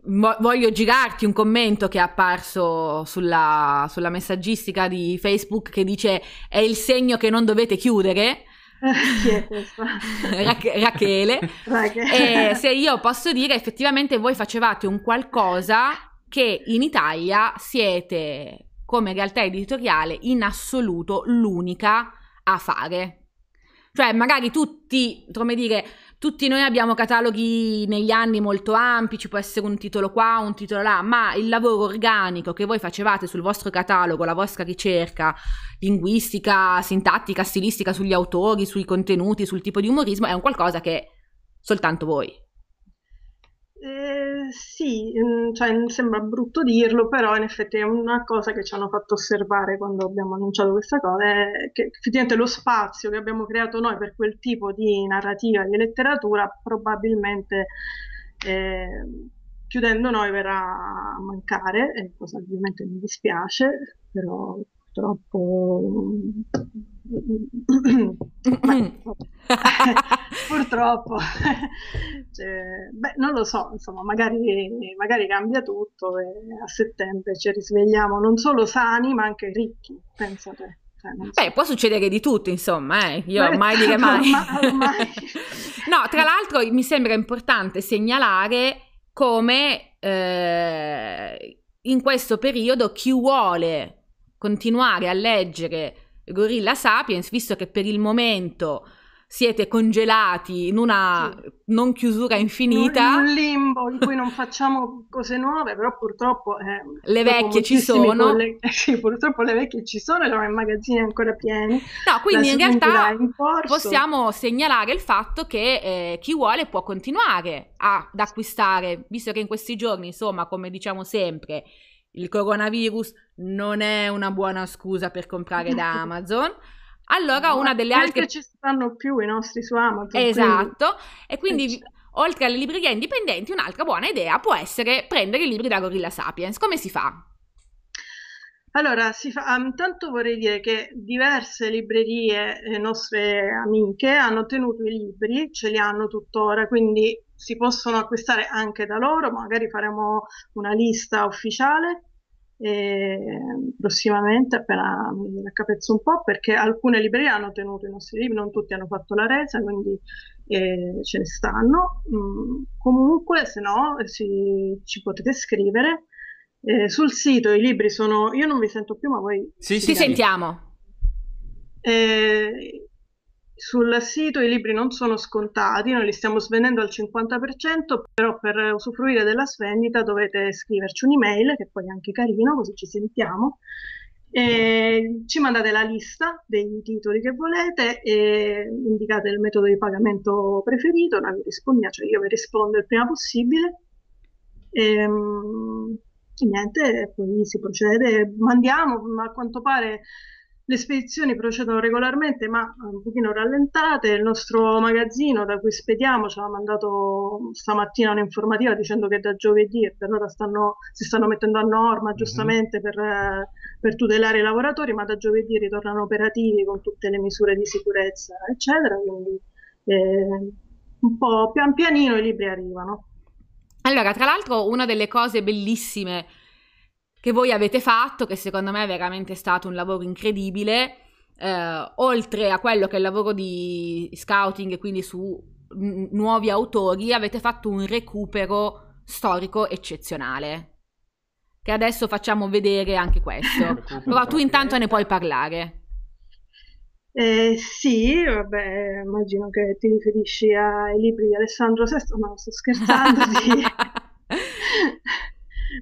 voglio girarti un commento che è apparso sulla, sulla, messaggistica di Facebook che dice è il segno che non dovete chiudere. Chi è questa? Rach- Rachele. Rachele. E se io posso dire, effettivamente voi facevate un qualcosa che in Italia siete come realtà editoriale in assoluto l'unica a fare. Cioè, magari tutti, come dire, tutti noi abbiamo cataloghi negli anni molto ampi, ci può essere un titolo qua, un titolo là, ma il lavoro organico che voi facevate sul vostro catalogo, la vostra ricerca linguistica, sintattica, stilistica sugli autori, sui contenuti, sul tipo di umorismo, è un qualcosa che soltanto voi. Eh, sì, mm, cioè, sembra brutto dirlo, però in effetti è una cosa che ci hanno fatto osservare quando abbiamo annunciato questa cosa, che effettivamente lo spazio che abbiamo creato noi per quel tipo di narrativa, di letteratura, probabilmente eh, chiudendo noi verrà a mancare, cosa ovviamente mi dispiace, però purtroppo purtroppo cioè, beh, non lo so insomma magari, magari cambia tutto e a settembre ci risvegliamo non solo sani ma anche ricchi pensa te cioè, Beh, può succedere di tutto, insomma, eh. io Beh, mai dire mai. Ormai, no, tra l'altro mi sembra importante segnalare come eh, in questo periodo chi vuole continuare a leggere Gorilla Sapiens, visto che per il momento siete congelati in una sì. non chiusura infinita. In un limbo in cui non facciamo cose nuove, però purtroppo... Eh, le vecchie ci sono. Colle... sì, purtroppo le vecchie ci sono e sono i magazzini ancora pieni. No, quindi in realtà in possiamo segnalare il fatto che eh, chi vuole può continuare ad acquistare, visto che in questi giorni, insomma, come diciamo sempre, il coronavirus non è una buona scusa per comprare da Amazon. Allora, no, una delle altre. ci stanno più i nostri su Amazon. Esatto. Quindi... E quindi, oltre alle librerie indipendenti, un'altra buona idea può essere prendere i libri da Gorilla Sapiens. Come si fa? Allora, si fa, intanto vorrei dire che diverse librerie eh, nostre amiche hanno tenuto i libri, ce li hanno tuttora, quindi si possono acquistare anche da loro, magari faremo una lista ufficiale eh, prossimamente appena mi raccapezzo un po' perché alcune librerie hanno tenuto i nostri libri, non tutti hanno fatto la resa, quindi eh, ce ne stanno. Mm, comunque, se no, si, ci potete scrivere. Eh, sul sito i libri sono. Io non vi sento più, ma voi. Sì, sì, sentiamo. Eh, sul sito i libri non sono scontati, noi li stiamo svendendo al 50%, però per usufruire della svendita dovete scriverci un'email, che poi è anche carino, così ci sentiamo. E ci mandate la lista dei titoli che volete e indicate il metodo di pagamento preferito, noi vi rispondiamo, cioè io vi rispondo il prima possibile. E, ehm, e niente, poi si procede, mandiamo, ma a quanto pare le spedizioni procedono regolarmente, ma un pochino rallentate. Il nostro magazzino da cui spediamo ci ha mandato stamattina un'informativa dicendo che da giovedì e per ora stanno, si stanno mettendo a norma mm-hmm. giustamente per, per, tutelare i lavoratori, ma da giovedì ritornano operativi con tutte le misure di sicurezza, eccetera. Quindi eh, un po' pian pianino i libri arrivano. Allora, tra l'altro, una delle cose bellissime che voi avete fatto, che secondo me è veramente stato un lavoro incredibile, eh, oltre a quello che è il lavoro di scouting, quindi su n- nuovi autori, avete fatto un recupero storico eccezionale. Che adesso facciamo vedere anche questo. Però tu intanto ne puoi parlare. Eh, sì, vabbè, immagino che ti riferisci ai libri di Alessandro VI, no, sto scherzando. Di...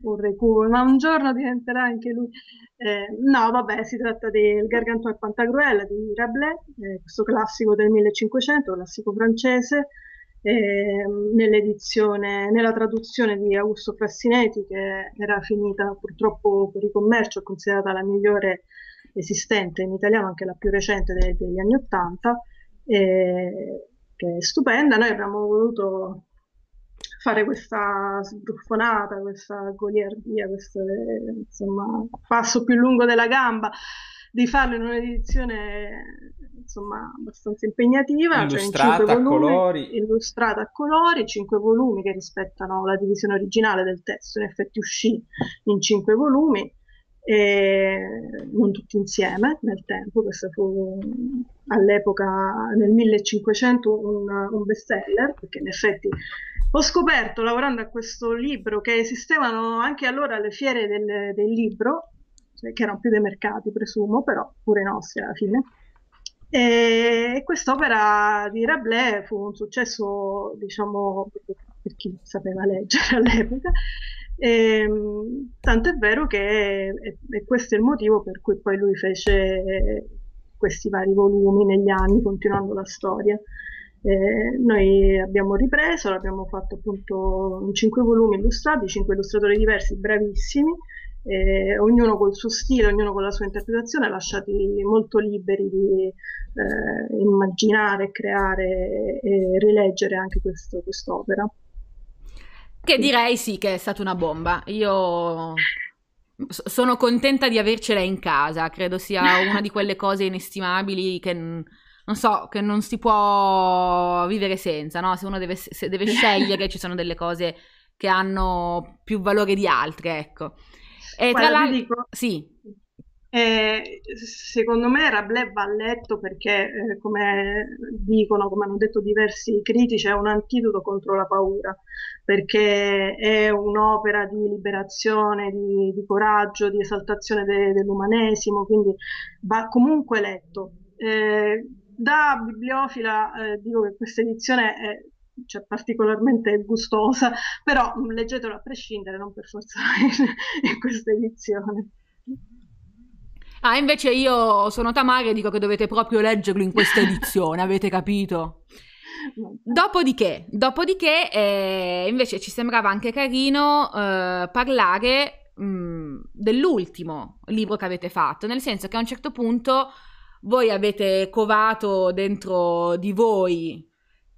un recupero, ma un giorno diventerà anche lui. Eh, no, vabbè, si tratta del Gargantua e Pantagruel di Rabelais, eh, questo classico del 1500, classico francese, eh, nella traduzione di Augusto Frassinetti, che era finita purtroppo per il commercio, è considerata la migliore esistente in italiano, anche la più recente degli anni Ottanta, eh, che è stupenda. Noi abbiamo voluto fare questa sbruffonata, questa goliardia, questo insomma, passo più lungo della gamba, di farlo in un'edizione insomma abbastanza impegnativa, illustrata cioè a volumi, colori. illustrata a colori, cinque volumi che rispettano la divisione originale del testo, in effetti uscì in cinque volumi. E non tutti insieme nel tempo, questo fu all'epoca nel 1500 un, un bestseller, perché in effetti ho scoperto lavorando a questo libro che esistevano anche allora le fiere del, del libro, cioè, che erano più dei mercati, presumo, però pure nostri alla fine. E quest'opera di Rabelais fu un successo, diciamo, per chi sapeva leggere all'epoca. E, tanto è vero che è, è questo è il motivo per cui poi lui fece questi vari volumi negli anni, continuando la storia. Eh, noi abbiamo ripreso, l'abbiamo fatto appunto in cinque volumi illustrati, cinque illustratori diversi, bravissimi, eh, ognuno col suo stile, ognuno con la sua interpretazione, lasciati molto liberi di eh, immaginare, creare e rileggere anche questo, quest'opera. Che direi sì che è stata una bomba. Io sono contenta di avercela in casa, credo sia una di quelle cose inestimabili che non so, che non si può vivere senza, no? Se uno deve, se deve scegliere, ci sono delle cose che hanno più valore di altre, ecco. E Guarda, tra l'altro, sì. Eh, secondo me Rabelais va letto perché, eh, come dicono, come hanno detto diversi critici, è un antidoto contro la paura, perché è un'opera di liberazione, di, di coraggio, di esaltazione de, dell'umanesimo, quindi va comunque letto. Eh, da bibliofila eh, dico che questa edizione è cioè, particolarmente gustosa, però leggetelo a prescindere, non per forza in, in questa edizione. Ah, invece io sono Tamara e dico che dovete proprio leggerlo in questa edizione, avete capito? Dopodiché, dopodiché eh, invece ci sembrava anche carino eh, parlare mh, mm, dell'ultimo libro che avete fatto, nel senso che a un certo punto voi avete covato dentro di voi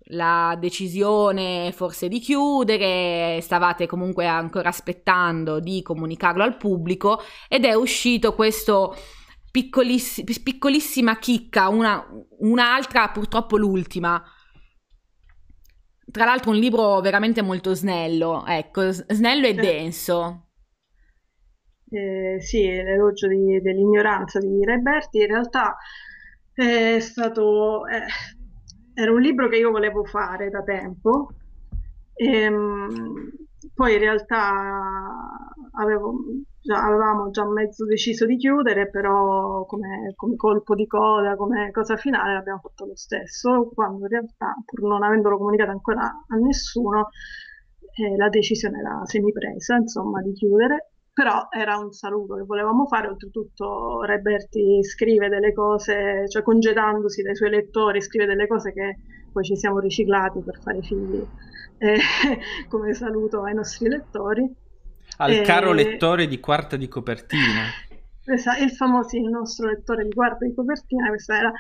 la decisione forse di chiudere, stavate comunque ancora aspettando di comunicarlo al pubblico ed è uscito questo piccoliss- piccolissima chicca, una, un'altra purtroppo l'ultima. Tra l'altro un libro veramente molto snello, ecco, snello e denso. Eh, sì, l'elogio di, dell'ignoranza di Reberti in realtà è stato... Eh, era un libro che io volevo fare da tempo, e, ehm, poi in realtà avevo, già, avevamo già mezzo deciso di chiudere, però come, come, colpo di coda, come cosa finale l'abbiamo fatto lo stesso, quando in realtà, pur non avendolo comunicato ancora a nessuno, eh, la decisione era semipresa, insomma, di chiudere però era un saluto che volevamo fare, oltretutto Reberti scrive delle cose, cioè congedandosi dai suoi lettori, scrive delle cose che poi ci siamo riciclati per fare figli eh, come saluto ai nostri lettori. Al e... caro lettore di quarta di copertina il famoso il nostro lettore di quarta di copertina, questa era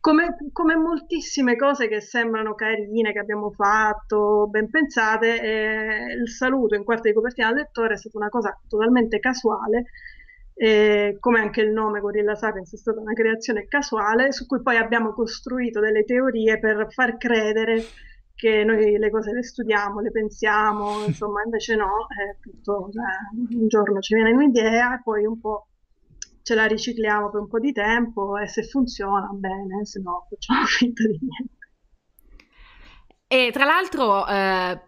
come, come, moltissime cose che sembrano carine, che abbiamo fatto, ben pensate, eh, il saluto in quarta di copertina al lettore è stata una cosa totalmente casuale, eh, come anche il nome Gorilla Sapiens è stata una creazione casuale su cui poi abbiamo costruito delle teorie per far credere che noi le cose le studiamo, le pensiamo, insomma invece no, è tutto, cioè, un giorno ci viene un'idea e poi un po' ce la ricicliamo per un po' di tempo e se funziona bene, se no facciamo finta di niente. E tra l'altro, eh,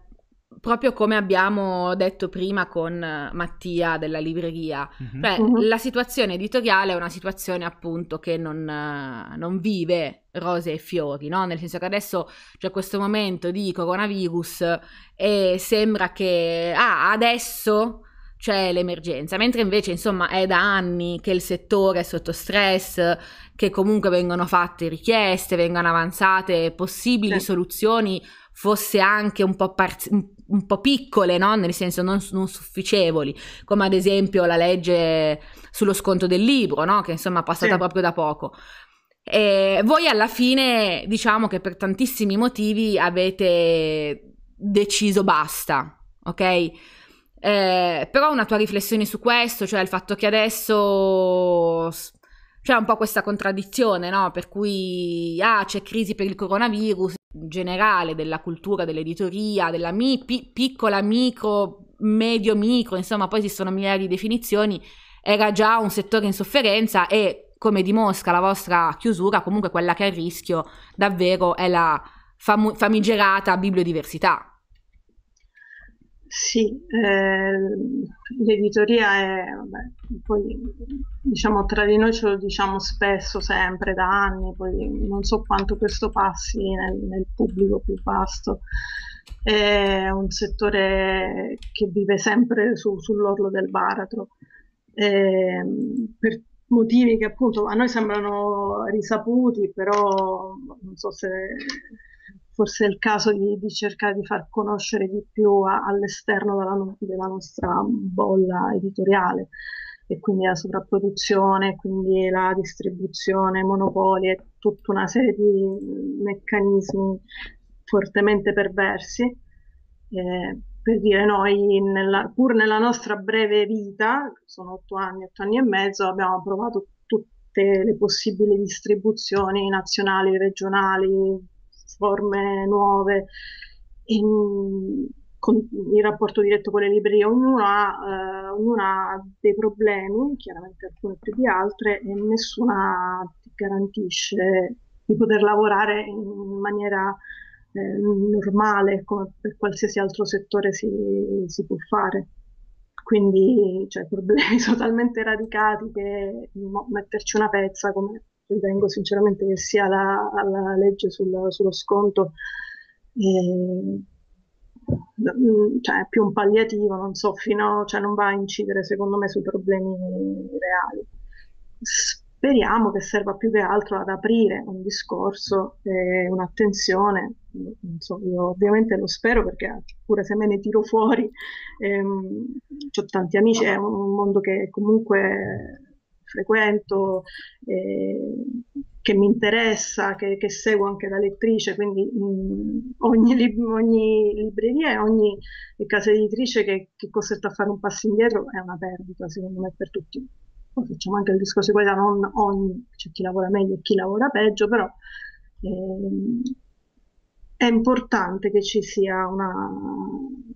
proprio come abbiamo detto prima con Mattia della libreria, mm-hmm. Cioè, mm-hmm. la situazione editoriale è una situazione appunto che non, non, vive rose e fiori, no? nel senso che adesso c'è questo momento di coronavirus e sembra che ah, adesso c'è l'emergenza, mentre invece insomma è da anni che il settore è sotto stress, che comunque vengono fatte richieste, vengono avanzate possibili sì. soluzioni, fosse anche un po', parzi- un po piccole, no? nel senso non, non, sufficievoli, come ad esempio la legge sullo sconto del libro, no? che insomma è passata sì. proprio da poco. E voi alla fine diciamo che per tantissimi motivi avete deciso basta, ok? Eh, però una tua riflessione su questo, cioè il fatto che adesso c'è un po' questa contraddizione, no? Per cui ah, c'è crisi per il coronavirus in generale della cultura, dell'editoria, della mi- pi- piccola, micro, medio, micro, insomma, poi esistono migliaia di definizioni. Era già un settore in sofferenza e, come dimostra la vostra chiusura, comunque quella che è a rischio davvero è la fam- famigerata bibliodiversità. Sì, eh, l'editoria è, vabbè, poi diciamo tra di noi ce lo diciamo spesso, sempre, da anni, poi non so quanto questo passi nel, nel pubblico più vasto. È un settore che vive sempre su, sull'orlo del baratro, eh, per motivi che appunto a noi sembrano risaputi, però non so se forse è il caso di, di cercare di far conoscere di più a, all'esterno della, della, nostra bolla editoriale e quindi la sovrapproduzione, quindi la distribuzione, monopoli e tutta una serie di meccanismi fortemente perversi. Eh, per dire noi, nella, pur nella nostra breve vita, sono otto anni, otto anni e mezzo, abbiamo provato tutte le possibili distribuzioni nazionali, regionali, forme nuove, in, con il rapporto diretto con le librerie. Ognuno ha, eh, ognuna ha dei problemi, chiaramente alcune più di altre, e nessuna ti garantisce di poter lavorare in maniera eh, normale come per qualsiasi altro settore si, si può fare. Quindi cioè, problemi totalmente radicati che metterci una pezza, come ritengo sinceramente che sia la, la legge sul, sullo sconto, eh, cioè, più un palliativo, non so, fino, cioè, non va a incidere secondo me sui problemi reali speriamo che serva più che altro ad aprire un discorso e un'attenzione. So, io ovviamente lo spero perché pure se me ne tiro fuori, ehm, ho tanti amici, è un mondo che comunque frequento, eh, che mi interessa, che, che, seguo anche da lettrice, quindi mh, ogni, lib- ogni, libreria e ogni casa editrice che, che è costretta a fare un passo indietro è una perdita, secondo me, per tutti. Poi facciamo anche il discorso di qualità, non ogni, c'è chi lavora meglio e chi lavora peggio, però ehm, è importante che ci sia una,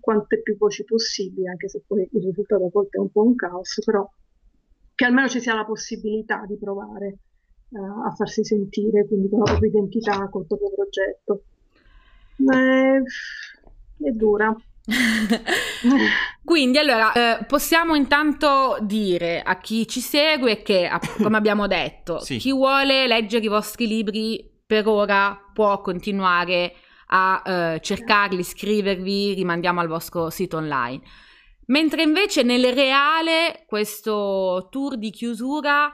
quante più voci possibili, anche se poi il risultato a volte è un po' un caos, però che almeno ci sia la possibilità di provare uh, a farsi sentire, quindi con la propria identità, col proprio progetto. Eh, è dura. Quindi allora eh, possiamo intanto dire a chi ci segue che, come abbiamo detto, sì. chi vuole leggere i vostri libri per ora può continuare a eh, cercarli, scrivervi, rimandiamo al vostro sito online. Mentre invece nel reale questo tour di chiusura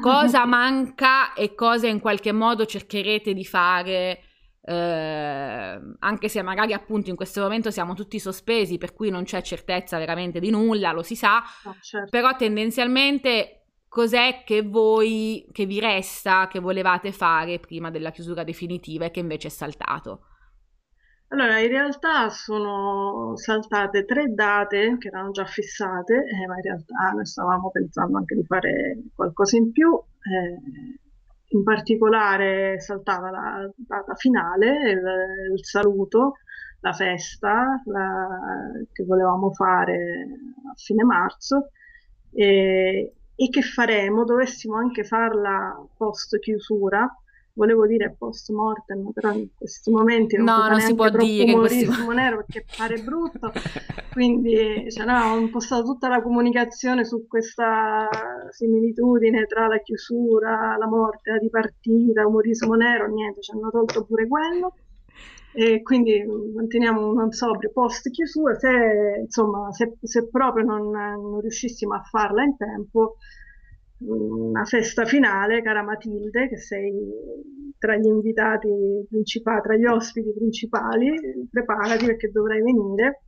cosa manca e cosa in qualche modo cercherete di fare eh, anche se magari appunto in questo momento siamo tutti sospesi, per cui non c'è certezza veramente di nulla, lo si sa, no, certo. però tendenzialmente cos'è che voi, che vi resta, che volevate fare prima della chiusura definitiva e che invece è saltato? Allora, in realtà sono saltate tre date che erano già fissate, eh, ma in realtà noi stavamo pensando anche di fare qualcosa in più. Eh, in particolare saltava la data finale, il, il saluto, la festa la, che volevamo fare a fine marzo e, e che faremo, dovessimo anche farla post chiusura, volevo dire post mortem, però in questi momenti non, no, non si può dire umorismo nero perché pare brutto, quindi cioè, no, ho impostato tutta la comunicazione su questa similitudine tra la chiusura, la morte, la dipartita, umorismo nero, niente, ci hanno tolto pure quello. E quindi manteniamo un sobrio post chiusura, se, insomma, se, se proprio non, non riuscissimo a farla in tempo, una festa finale, cara Matilde, che sei tra gli invitati principali, tra gli ospiti principali, preparati perché dovrai venire.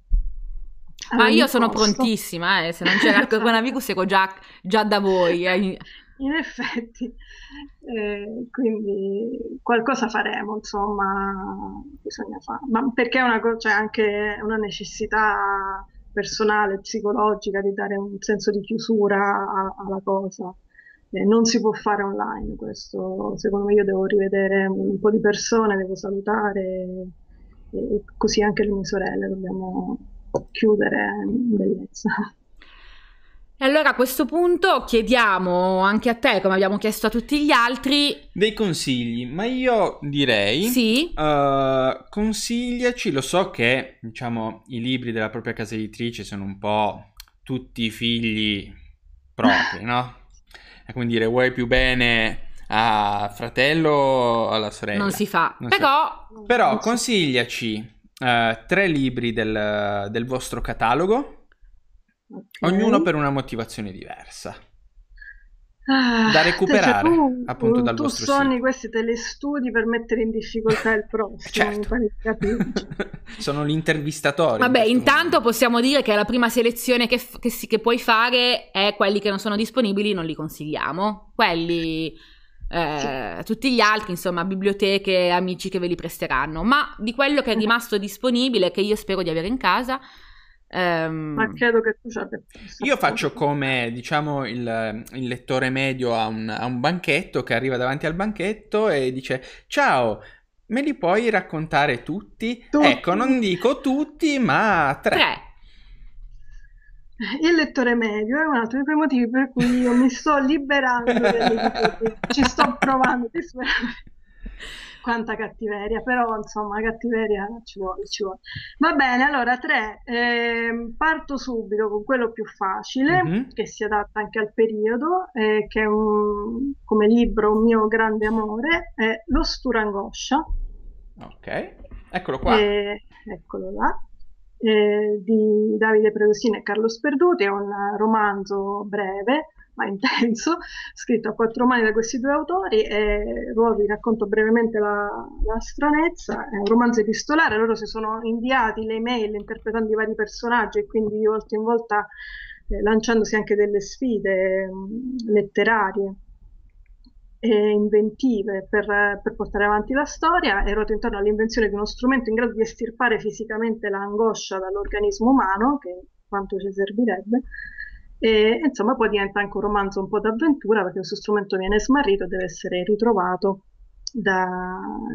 Ma io sono posto. prontissima, eh. se non c'era il coronavirus seguo già, già da voi. Eh. In effetti, eh, quindi qualcosa faremo, insomma, bisogna fare, ma perché è una, cioè anche una necessità personale, psicologica, di dare un senso di chiusura a, alla cosa. Eh, non si può fare online questo, secondo me io devo rivedere un po' di persone, devo salutare e così anche le mie sorelle, dobbiamo chiudere in bellezza. E allora a questo punto chiediamo anche a te, come abbiamo chiesto a tutti gli altri, dei consigli. Ma io direi: sì. Uh, consigliaci. Lo so che diciamo i libri della propria casa editrice sono un po' tutti figli propri, no? È come dire, vuoi più bene a fratello o alla sorella? Non si fa. Non Però, si... Però consigliaci uh, tre libri del, del vostro catalogo Okay. Ognuno per una motivazione diversa. ah, da recuperare tu, appunto dal tu vostro sogni sito. questi te li studi per mettere in difficoltà il prossimo certo. sono l'intervistatore vabbè in intanto momento. possiamo dire che la prima selezione che, che, si, che puoi fare è quelli che non sono disponibili non li consigliamo quelli eh, sì. tutti gli altri, insomma, biblioteche, amici che ve li presteranno, ma di quello che è rimasto disponibile, che io spero di avere in casa, Um... Ma credo che tu abbia. Io faccio come diciamo il, il lettore medio a un, a un, banchetto che arriva davanti al banchetto e dice: Ciao, me li puoi raccontare tutti? tutti. Ecco, non dico tutti, ma tre. tre. Il lettore medio è un altro dei motivi per cui io mi sto liberando delle Ci sto provando disperamente quanta cattiveria, però insomma cattiveria ci vuole, ci vuole. Va bene, allora tre, eh, parto subito con quello più facile, mm-hmm. che si adatta anche al periodo, eh, che è un, come libro un mio grande amore, è Lo Sturangoscia. Ok, eccolo qua. Eh, eccolo là. Eh, di Davide Predosini e Carlo Sperduti, è un romanzo breve ma intenso, scritto a quattro mani da questi due autori. E vi racconto brevemente la, la, stranezza. È un romanzo epistolare, loro si sono inviati le email interpretando i vari personaggi e quindi di volta in volta eh, lanciandosi anche delle sfide mh, letterarie e inventive per, per, portare avanti la storia e ruota intorno all'invenzione di uno strumento in grado di estirpare fisicamente l'angoscia dall'organismo umano, che quanto ci servirebbe, e insomma poi diventa anche un romanzo un po' d'avventura perché questo strumento viene smarrito e deve essere ritrovato da,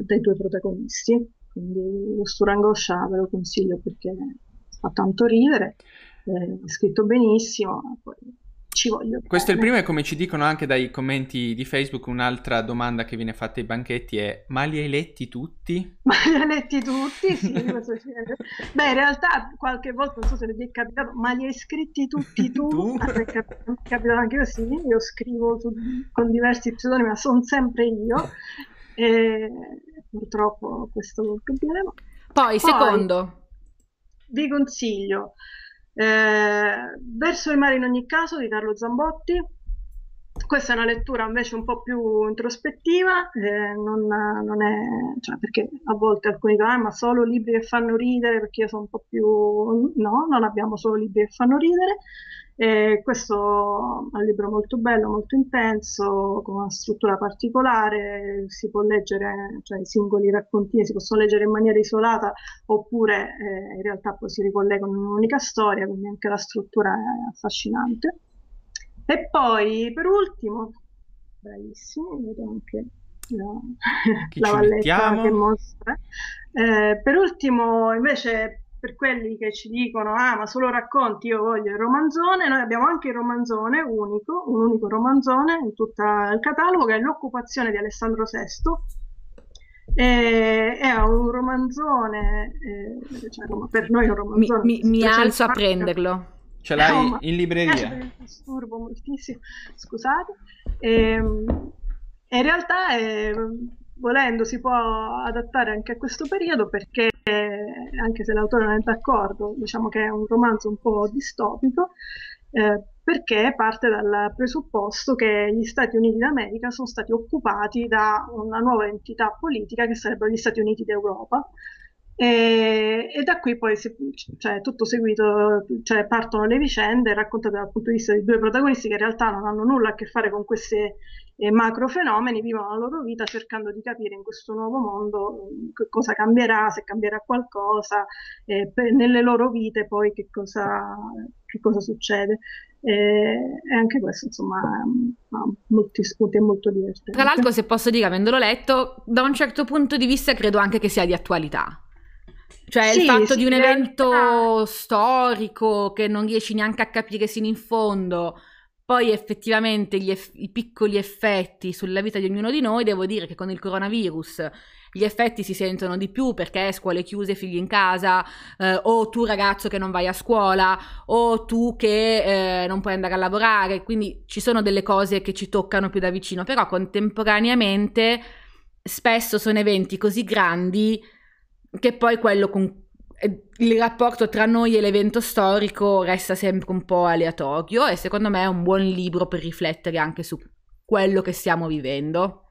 dai due protagonisti. Quindi lo Sturangoscia ve lo consiglio perché fa tanto ridere, è scritto benissimo, poi ci voglio. Questo bene. è il primo e come ci dicono anche dai commenti di Facebook, un'altra domanda che viene fatta ai banchetti è ma li hai letti tutti? Ma li hai letti tutti? Sì, Beh, in realtà qualche volta, non so se vi è capitato, ma li hai scritti tutti tu? tu? è capitato anche così, io scrivo su, con diversi pseudonimi, ma sono sempre io. E purtroppo questo è un problema. Poi, Poi secondo. Vi consiglio eh, Verso il mare in ogni caso di Carlo Zambotti. Questa è una lettura invece un po' più introspettiva, eh, non, non è, cioè perché a volte alcuni dicono, ah, ma solo libri che fanno ridere, perché io sono un po' più... No, non abbiamo solo libri che fanno ridere, e questo è un libro molto bello, molto intenso, con una struttura particolare, si può leggere, cioè i singoli raccontini si possono leggere in maniera isolata oppure eh, in realtà poi si ricollegano in un'unica storia, quindi anche la struttura è affascinante. E poi per ultimo, bravissimo, vedo anche la, la valletta che mostra. Eh, per ultimo invece per quelli che ci dicono ah ma solo racconti io voglio il romanzone noi abbiamo anche il romanzone unico un unico romanzone in tutto il catalogo che è l'occupazione di Alessandro VI e, è un romanzone eh, cioè, per noi è un romanzone mi, mi, mi alzo a prenderlo ce l'hai no, in libreria eh, disturbo moltissimo scusate e, ehm, in realtà è volendo si può adattare anche a questo periodo perché anche se l'autore non è d'accordo, diciamo che è un romanzo un po' distopico, eh, perché parte dal presupposto che gli Stati Uniti d'America sono stati occupati da una nuova entità politica che sarebbero gli Stati Uniti d'Europa. E, e da qui poi si, cioè, tutto seguito, cioè, partono le vicende raccontate dal punto di vista di due protagonisti che in realtà non hanno nulla a che fare con queste e macro fenomeni vivono la loro vita cercando di capire in questo nuovo mondo che cosa cambierà, se cambierà qualcosa, eh, per, nelle loro vite poi che cosa, che cosa succede. E, anche questo insomma ha molti spunti e molto divertente. Tra l'altro se posso dire avendolo letto, da un certo punto di vista credo anche che sia di attualità. Cioè sì, il fatto di un evento realtà... storico che non riesci neanche a capire sino in fondo poi effettivamente eff- i piccoli effetti sulla vita di ognuno di noi, devo dire che con il coronavirus gli effetti si sentono di più perché scuole chiuse, figli in casa, eh, o tu ragazzo che non vai a scuola, o tu che eh, non puoi andare a lavorare, quindi ci sono delle cose che ci toccano più da vicino, però contemporaneamente spesso sono eventi così grandi che poi quello con il rapporto tra noi e l'evento storico resta sempre un po' aleatorio e secondo me è un buon libro per riflettere anche su quello che stiamo vivendo.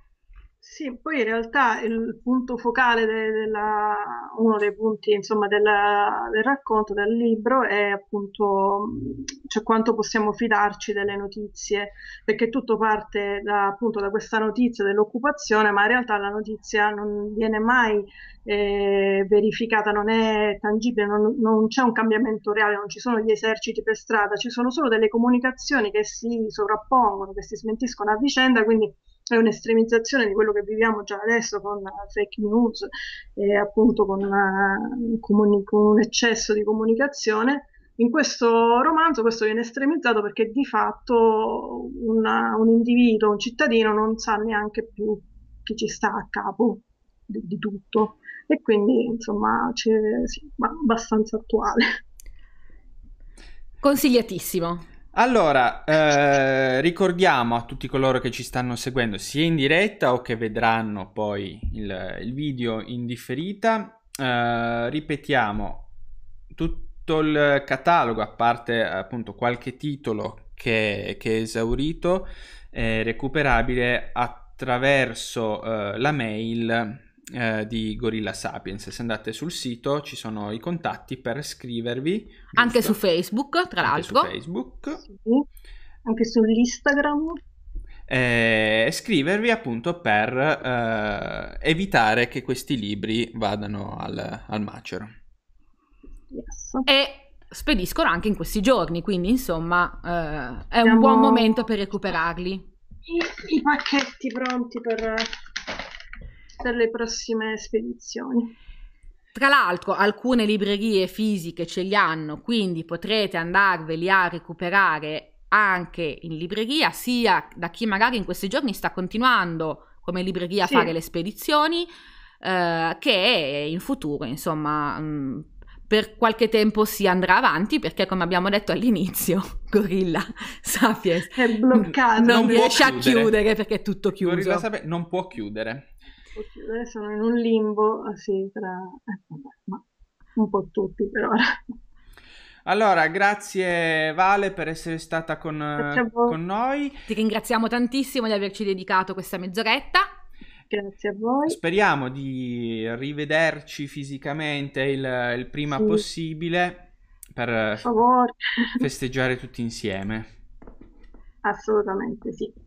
Sì, poi in realtà il punto focale de- della, uno dei punti insomma, della- del racconto, del libro, è appunto cioè, quanto possiamo fidarci delle notizie, perché tutto parte da, appunto da questa notizia dell'occupazione, ma in realtà la notizia non viene mai eh, verificata, non è tangibile, non, non c'è un cambiamento reale, non ci sono gli eserciti per strada, ci sono solo delle comunicazioni che si sovrappongono, che si smentiscono a vicenda, quindi è un'estremizzazione di quello che viviamo già adesso con fake news e appunto con, uh, comuni- con un eccesso di comunicazione. In questo romanzo questo viene estremizzato perché di fatto una, un individuo, un cittadino non sa neanche più chi ci sta a capo di, di tutto e quindi insomma c'è sì, abbastanza attuale. Consigliatissimo. Allora, eh, ricordiamo a tutti coloro che ci stanno seguendo sia in diretta o che vedranno poi il, il video in differita, eh, ripetiamo tutto il catalogo, a parte appunto qualche titolo che, che è esaurito, è recuperabile attraverso eh, la mail eh, di Gorilla Sapiens. Se andate sul sito ci sono i contatti per scrivervi. Anche giusto? su Facebook, tra anche l'altro. Su Facebook. Sì. Anche sull'Instagram. Eh, scrivervi appunto per eh, evitare che questi libri vadano al, al macero. Yes. E spediscono anche in questi giorni, quindi insomma eh, è Abbiamo... un buon momento per recuperarli. I, i pacchetti pronti per per le prossime spedizioni. Tra l'altro alcune librerie fisiche ce li hanno, quindi potrete andarveli a recuperare anche in libreria, sia da chi magari in questi giorni sta continuando come libreria sì. a fare le spedizioni, eh, che in futuro, insomma, mh, mm, per qualche tempo si andrà avanti perché come abbiamo detto all'inizio Gorilla Sapiens è bloccato non, non riesce a chiudere perché è tutto chiuso Gorilla Sapiens non può chiudere chiudere, sono in un limbo, ah, sì, tra... Eh, vabbè, ma un po' tutti per ora. Allora, grazie Vale per essere stata con, con, noi. Ti ringraziamo tantissimo di averci dedicato questa mezz'oretta. Grazie a voi. Speriamo di rivederci fisicamente il, il prima sì. possibile per festeggiare tutti insieme. Assolutamente sì.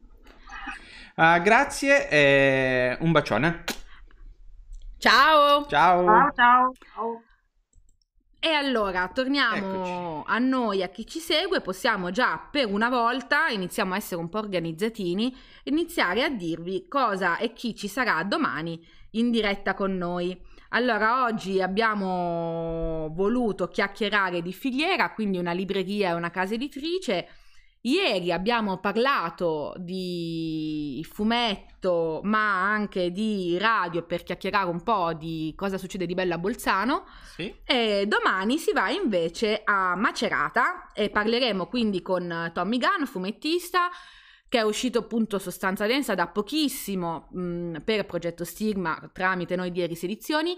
Uh, grazie e un bacione. Ciao. Ciao. Ciao, ciao. ciao. E allora torniamo Eccoci. a noi, a chi ci segue, possiamo già per una volta, iniziamo a essere un po' organizzatini, iniziare a dirvi cosa e chi ci sarà domani in diretta con noi. Allora, oggi abbiamo voluto chiacchierare di filiera, quindi una libreria e una casa editrice Ieri abbiamo parlato di fumetto, ma anche di radio per chiacchierare un po' di cosa succede di bello a Bolzano. Sì. E domani si va invece a Macerata e parleremo quindi con Tommy Gunn, fumettista, che è uscito appunto Sostanza Densa da pochissimo mh, per Progetto Stigma tramite noi di Eris Edizioni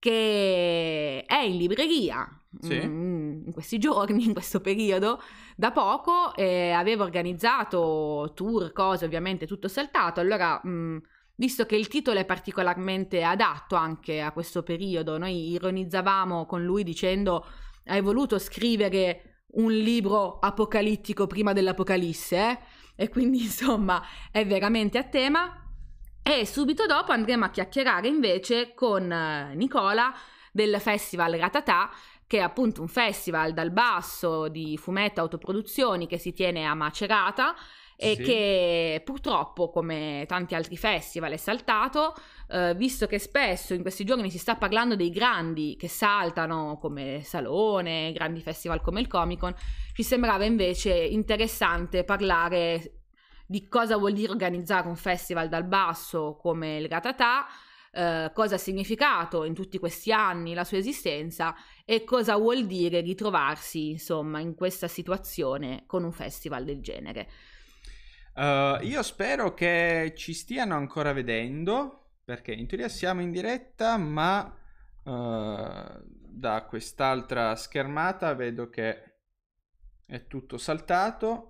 che è in libreria sì. in, in questi giorni, in questo periodo, da poco e aveva organizzato tour, cose ovviamente tutto saltato. Allora, mh, visto che il titolo è particolarmente adatto anche a questo periodo, noi ironizzavamo con lui dicendo hai voluto scrivere un libro apocalittico prima dell'apocalisse, eh? E quindi insomma è veramente a tema. E subito dopo andremo a chiacchierare invece con eh, Nicola del festival Ratatà, che è appunto un festival dal basso di fumetto autoproduzioni che si tiene a Macerata e sì. che purtroppo, come tanti altri festival, è saltato, eh, visto che spesso in questi giorni si sta parlando dei grandi che saltano come Salone, grandi festival come il Comic Con, ci sembrava invece interessante parlare di cosa vuol dire organizzare un festival dal basso come il Gatatà, eh, cosa ha significato in tutti questi anni la sua esistenza e cosa vuol dire ritrovarsi insomma in questa situazione con un festival del genere. Uh, io spero che ci stiano ancora vedendo perché in teoria siamo in diretta ma uh, da quest'altra schermata vedo che è tutto saltato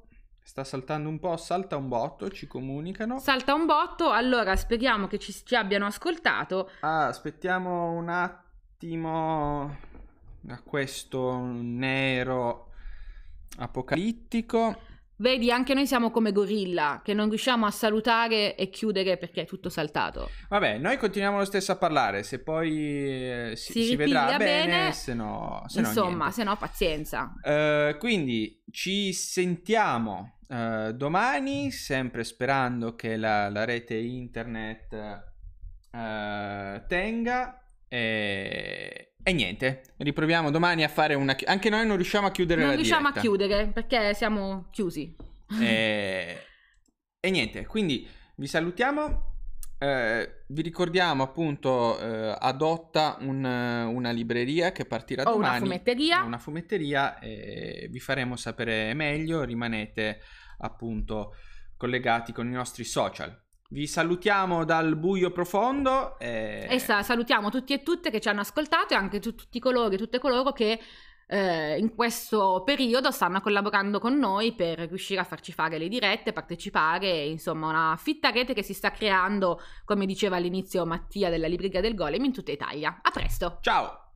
sta saltando un po', salta un botto, ci comunicano. Salta un botto, allora speriamo che ci, ci abbiano ascoltato. Ah, aspettiamo un attimo a questo nero apocalittico. Vedi, anche noi siamo come gorilla, che non riusciamo a salutare e chiudere perché è tutto saltato. Vabbè, noi continuiamo lo stesso a parlare, se poi eh, si, Si si vedrà bene, bene, se no, se no Insomma, niente. se no pazienza. Eh, quindi ci sentiamo eh, domani, sempre sperando che la, la rete internet eh, tenga. E, e niente, riproviamo domani a fare una... chi- Anche noi non riusciamo a chiudere Non la riusciamo a diretta. chiudere perché siamo chiusi. E, e niente, quindi vi salutiamo. eh, vi ricordiamo appunto eh, adotta un- una libreria che partirà O una domani fumetteria. una fumetteria e vi faremo sapere meglio rimanete appunto collegati con i nostri social vi salutiamo dal buio profondo e, E sa- salutiamo tutti e tutte che ci hanno ascoltato e anche tu- tutti coloro e tutte coloro che eh, in questo periodo stanno collaborando con noi per riuscire a farci fare le dirette, partecipare, insomma una fitta rete che si sta creando, come diceva all'inizio Mattia della Libreria del Golem, in tutta Italia. A presto! ciao